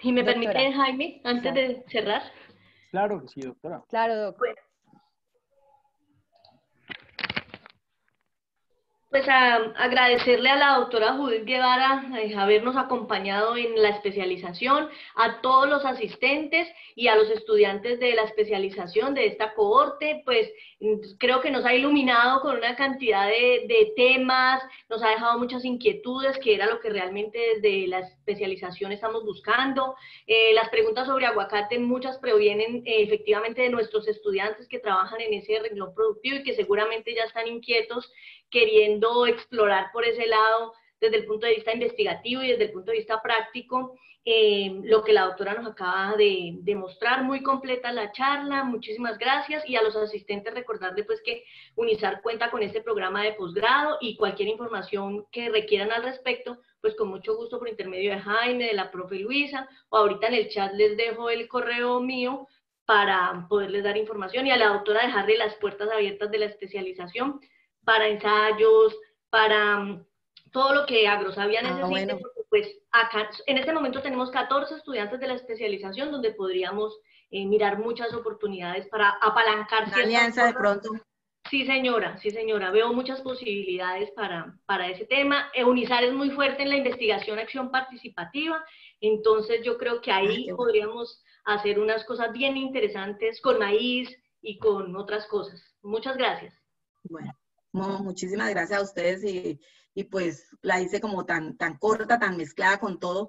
si me permite, Jaime, antes de cerrar. Claro que sí, doctora. Claro, doctora. Pues a, agradecerle a la doctora Judith Guevara eh, habernos acompañado en la especialización, a todos los asistentes y a los estudiantes de la especialización de esta cohorte, pues creo que nos ha iluminado con una cantidad de, temas, nos ha dejado muchas inquietudes, que era lo que realmente desde la especialización estamos buscando. Eh, las preguntas sobre aguacate, muchas provienen eh, efectivamente de nuestros estudiantes que trabajan en ese renglón productivo y que seguramente ya están inquietos queriendo explorar por ese lado desde el punto de vista investigativo y desde el punto de vista práctico, eh, lo que la doctora nos acaba de demostrar, muy completa la charla, muchísimas gracias. Y a los asistentes recordarles pues que Unizar cuenta con este programa de posgrado y cualquier información que requieran al respecto, pues con mucho gusto por intermedio de Jaime, de la profe Luisa o ahorita en el chat les dejo el correo mío para poderles dar información y a la doctora dejarle las puertas abiertas de la especialización para ensayos, para mm, todo lo que Agrosavia ah, necesite, pues acá en este momento tenemos 14 estudiantes de la especialización donde podríamos eh, mirar muchas oportunidades para apalancar. alianza de pronto. Sí, señora, sí, señora. Veo muchas posibilidades para, para ese tema. EUNISAR es muy fuerte en la investigación, acción participativa. Entonces, yo creo que ahí podríamos hacer unas cosas bien interesantes con maíz y con otras cosas. Muchas gracias. Bueno, muchísimas gracias a ustedes y, y, pues la hice como tan, tan corta, tan mezclada con todo,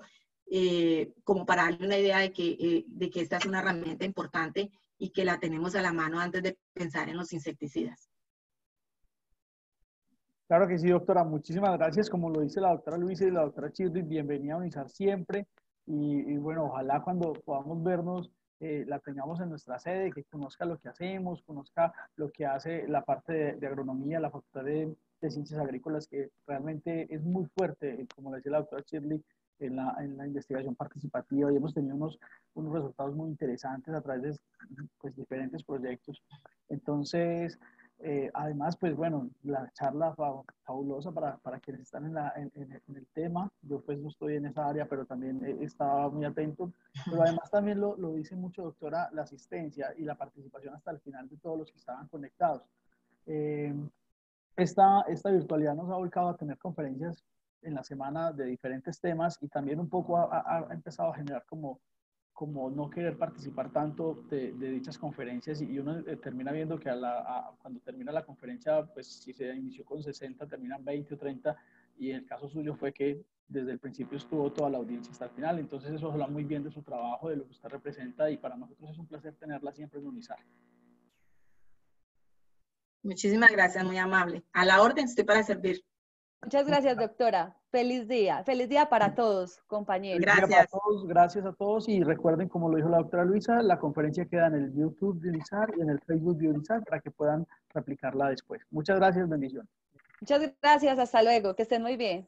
eh, como para darle una idea de que, eh, de que esta es una herramienta importante y que la tenemos a la mano antes de pensar en los insecticidas. Claro que sí, doctora. Muchísimas gracias. Como lo dice la doctora Luisa y la doctora Chirri, bienvenida a UNISAR siempre. Y, bueno, ojalá cuando podamos vernos eh, la tengamos en nuestra sede, que conozca lo que hacemos, conozca lo que hace la parte de, agronomía, la facultad de, de, ciencias agrícolas, que realmente es muy fuerte, como le decía la doctora Shirley, en la, en la, investigación participativa y hemos tenido unos, unos resultados muy interesantes a través de pues, diferentes proyectos. Entonces, eh, además, pues bueno, la charla fabulosa para, para quienes están en, la, en, en, el tema. Yo pues no estoy en esa área, pero también estaba muy atento. Pero además también lo, lo dice mucho, doctora, la asistencia y la participación hasta el final de todos los que estaban conectados. Eh, esta, esta virtualidad nos ha volcado a tener conferencias en la semana de diferentes temas y también un poco ha, empezado a generar como, como no querer participar tanto de, dichas conferencias y uno eh, termina viendo que a la, cuando termina la conferencia, pues si se inició con 60, terminan 20 o 30 y el caso suyo fue que desde el principio estuvo toda la audiencia hasta el final, entonces eso habla muy bien de su trabajo, de lo que usted representa y para nosotros es un placer tenerla siempre en UNISAR. Muchísimas gracias, muy amable. A la orden, estoy para servir. Muchas gracias, doctora. Feliz día. Feliz día para todos, compañeros. Gracias. a todos, gracias a todos. Y recuerden, como lo dijo la doctora Luisa, la conferencia queda en el YouTube de UNISAR y en el Facebook de UNISAR para que puedan replicarla después. Muchas gracias, bendición. Muchas gracias, hasta luego. Que estén muy bien.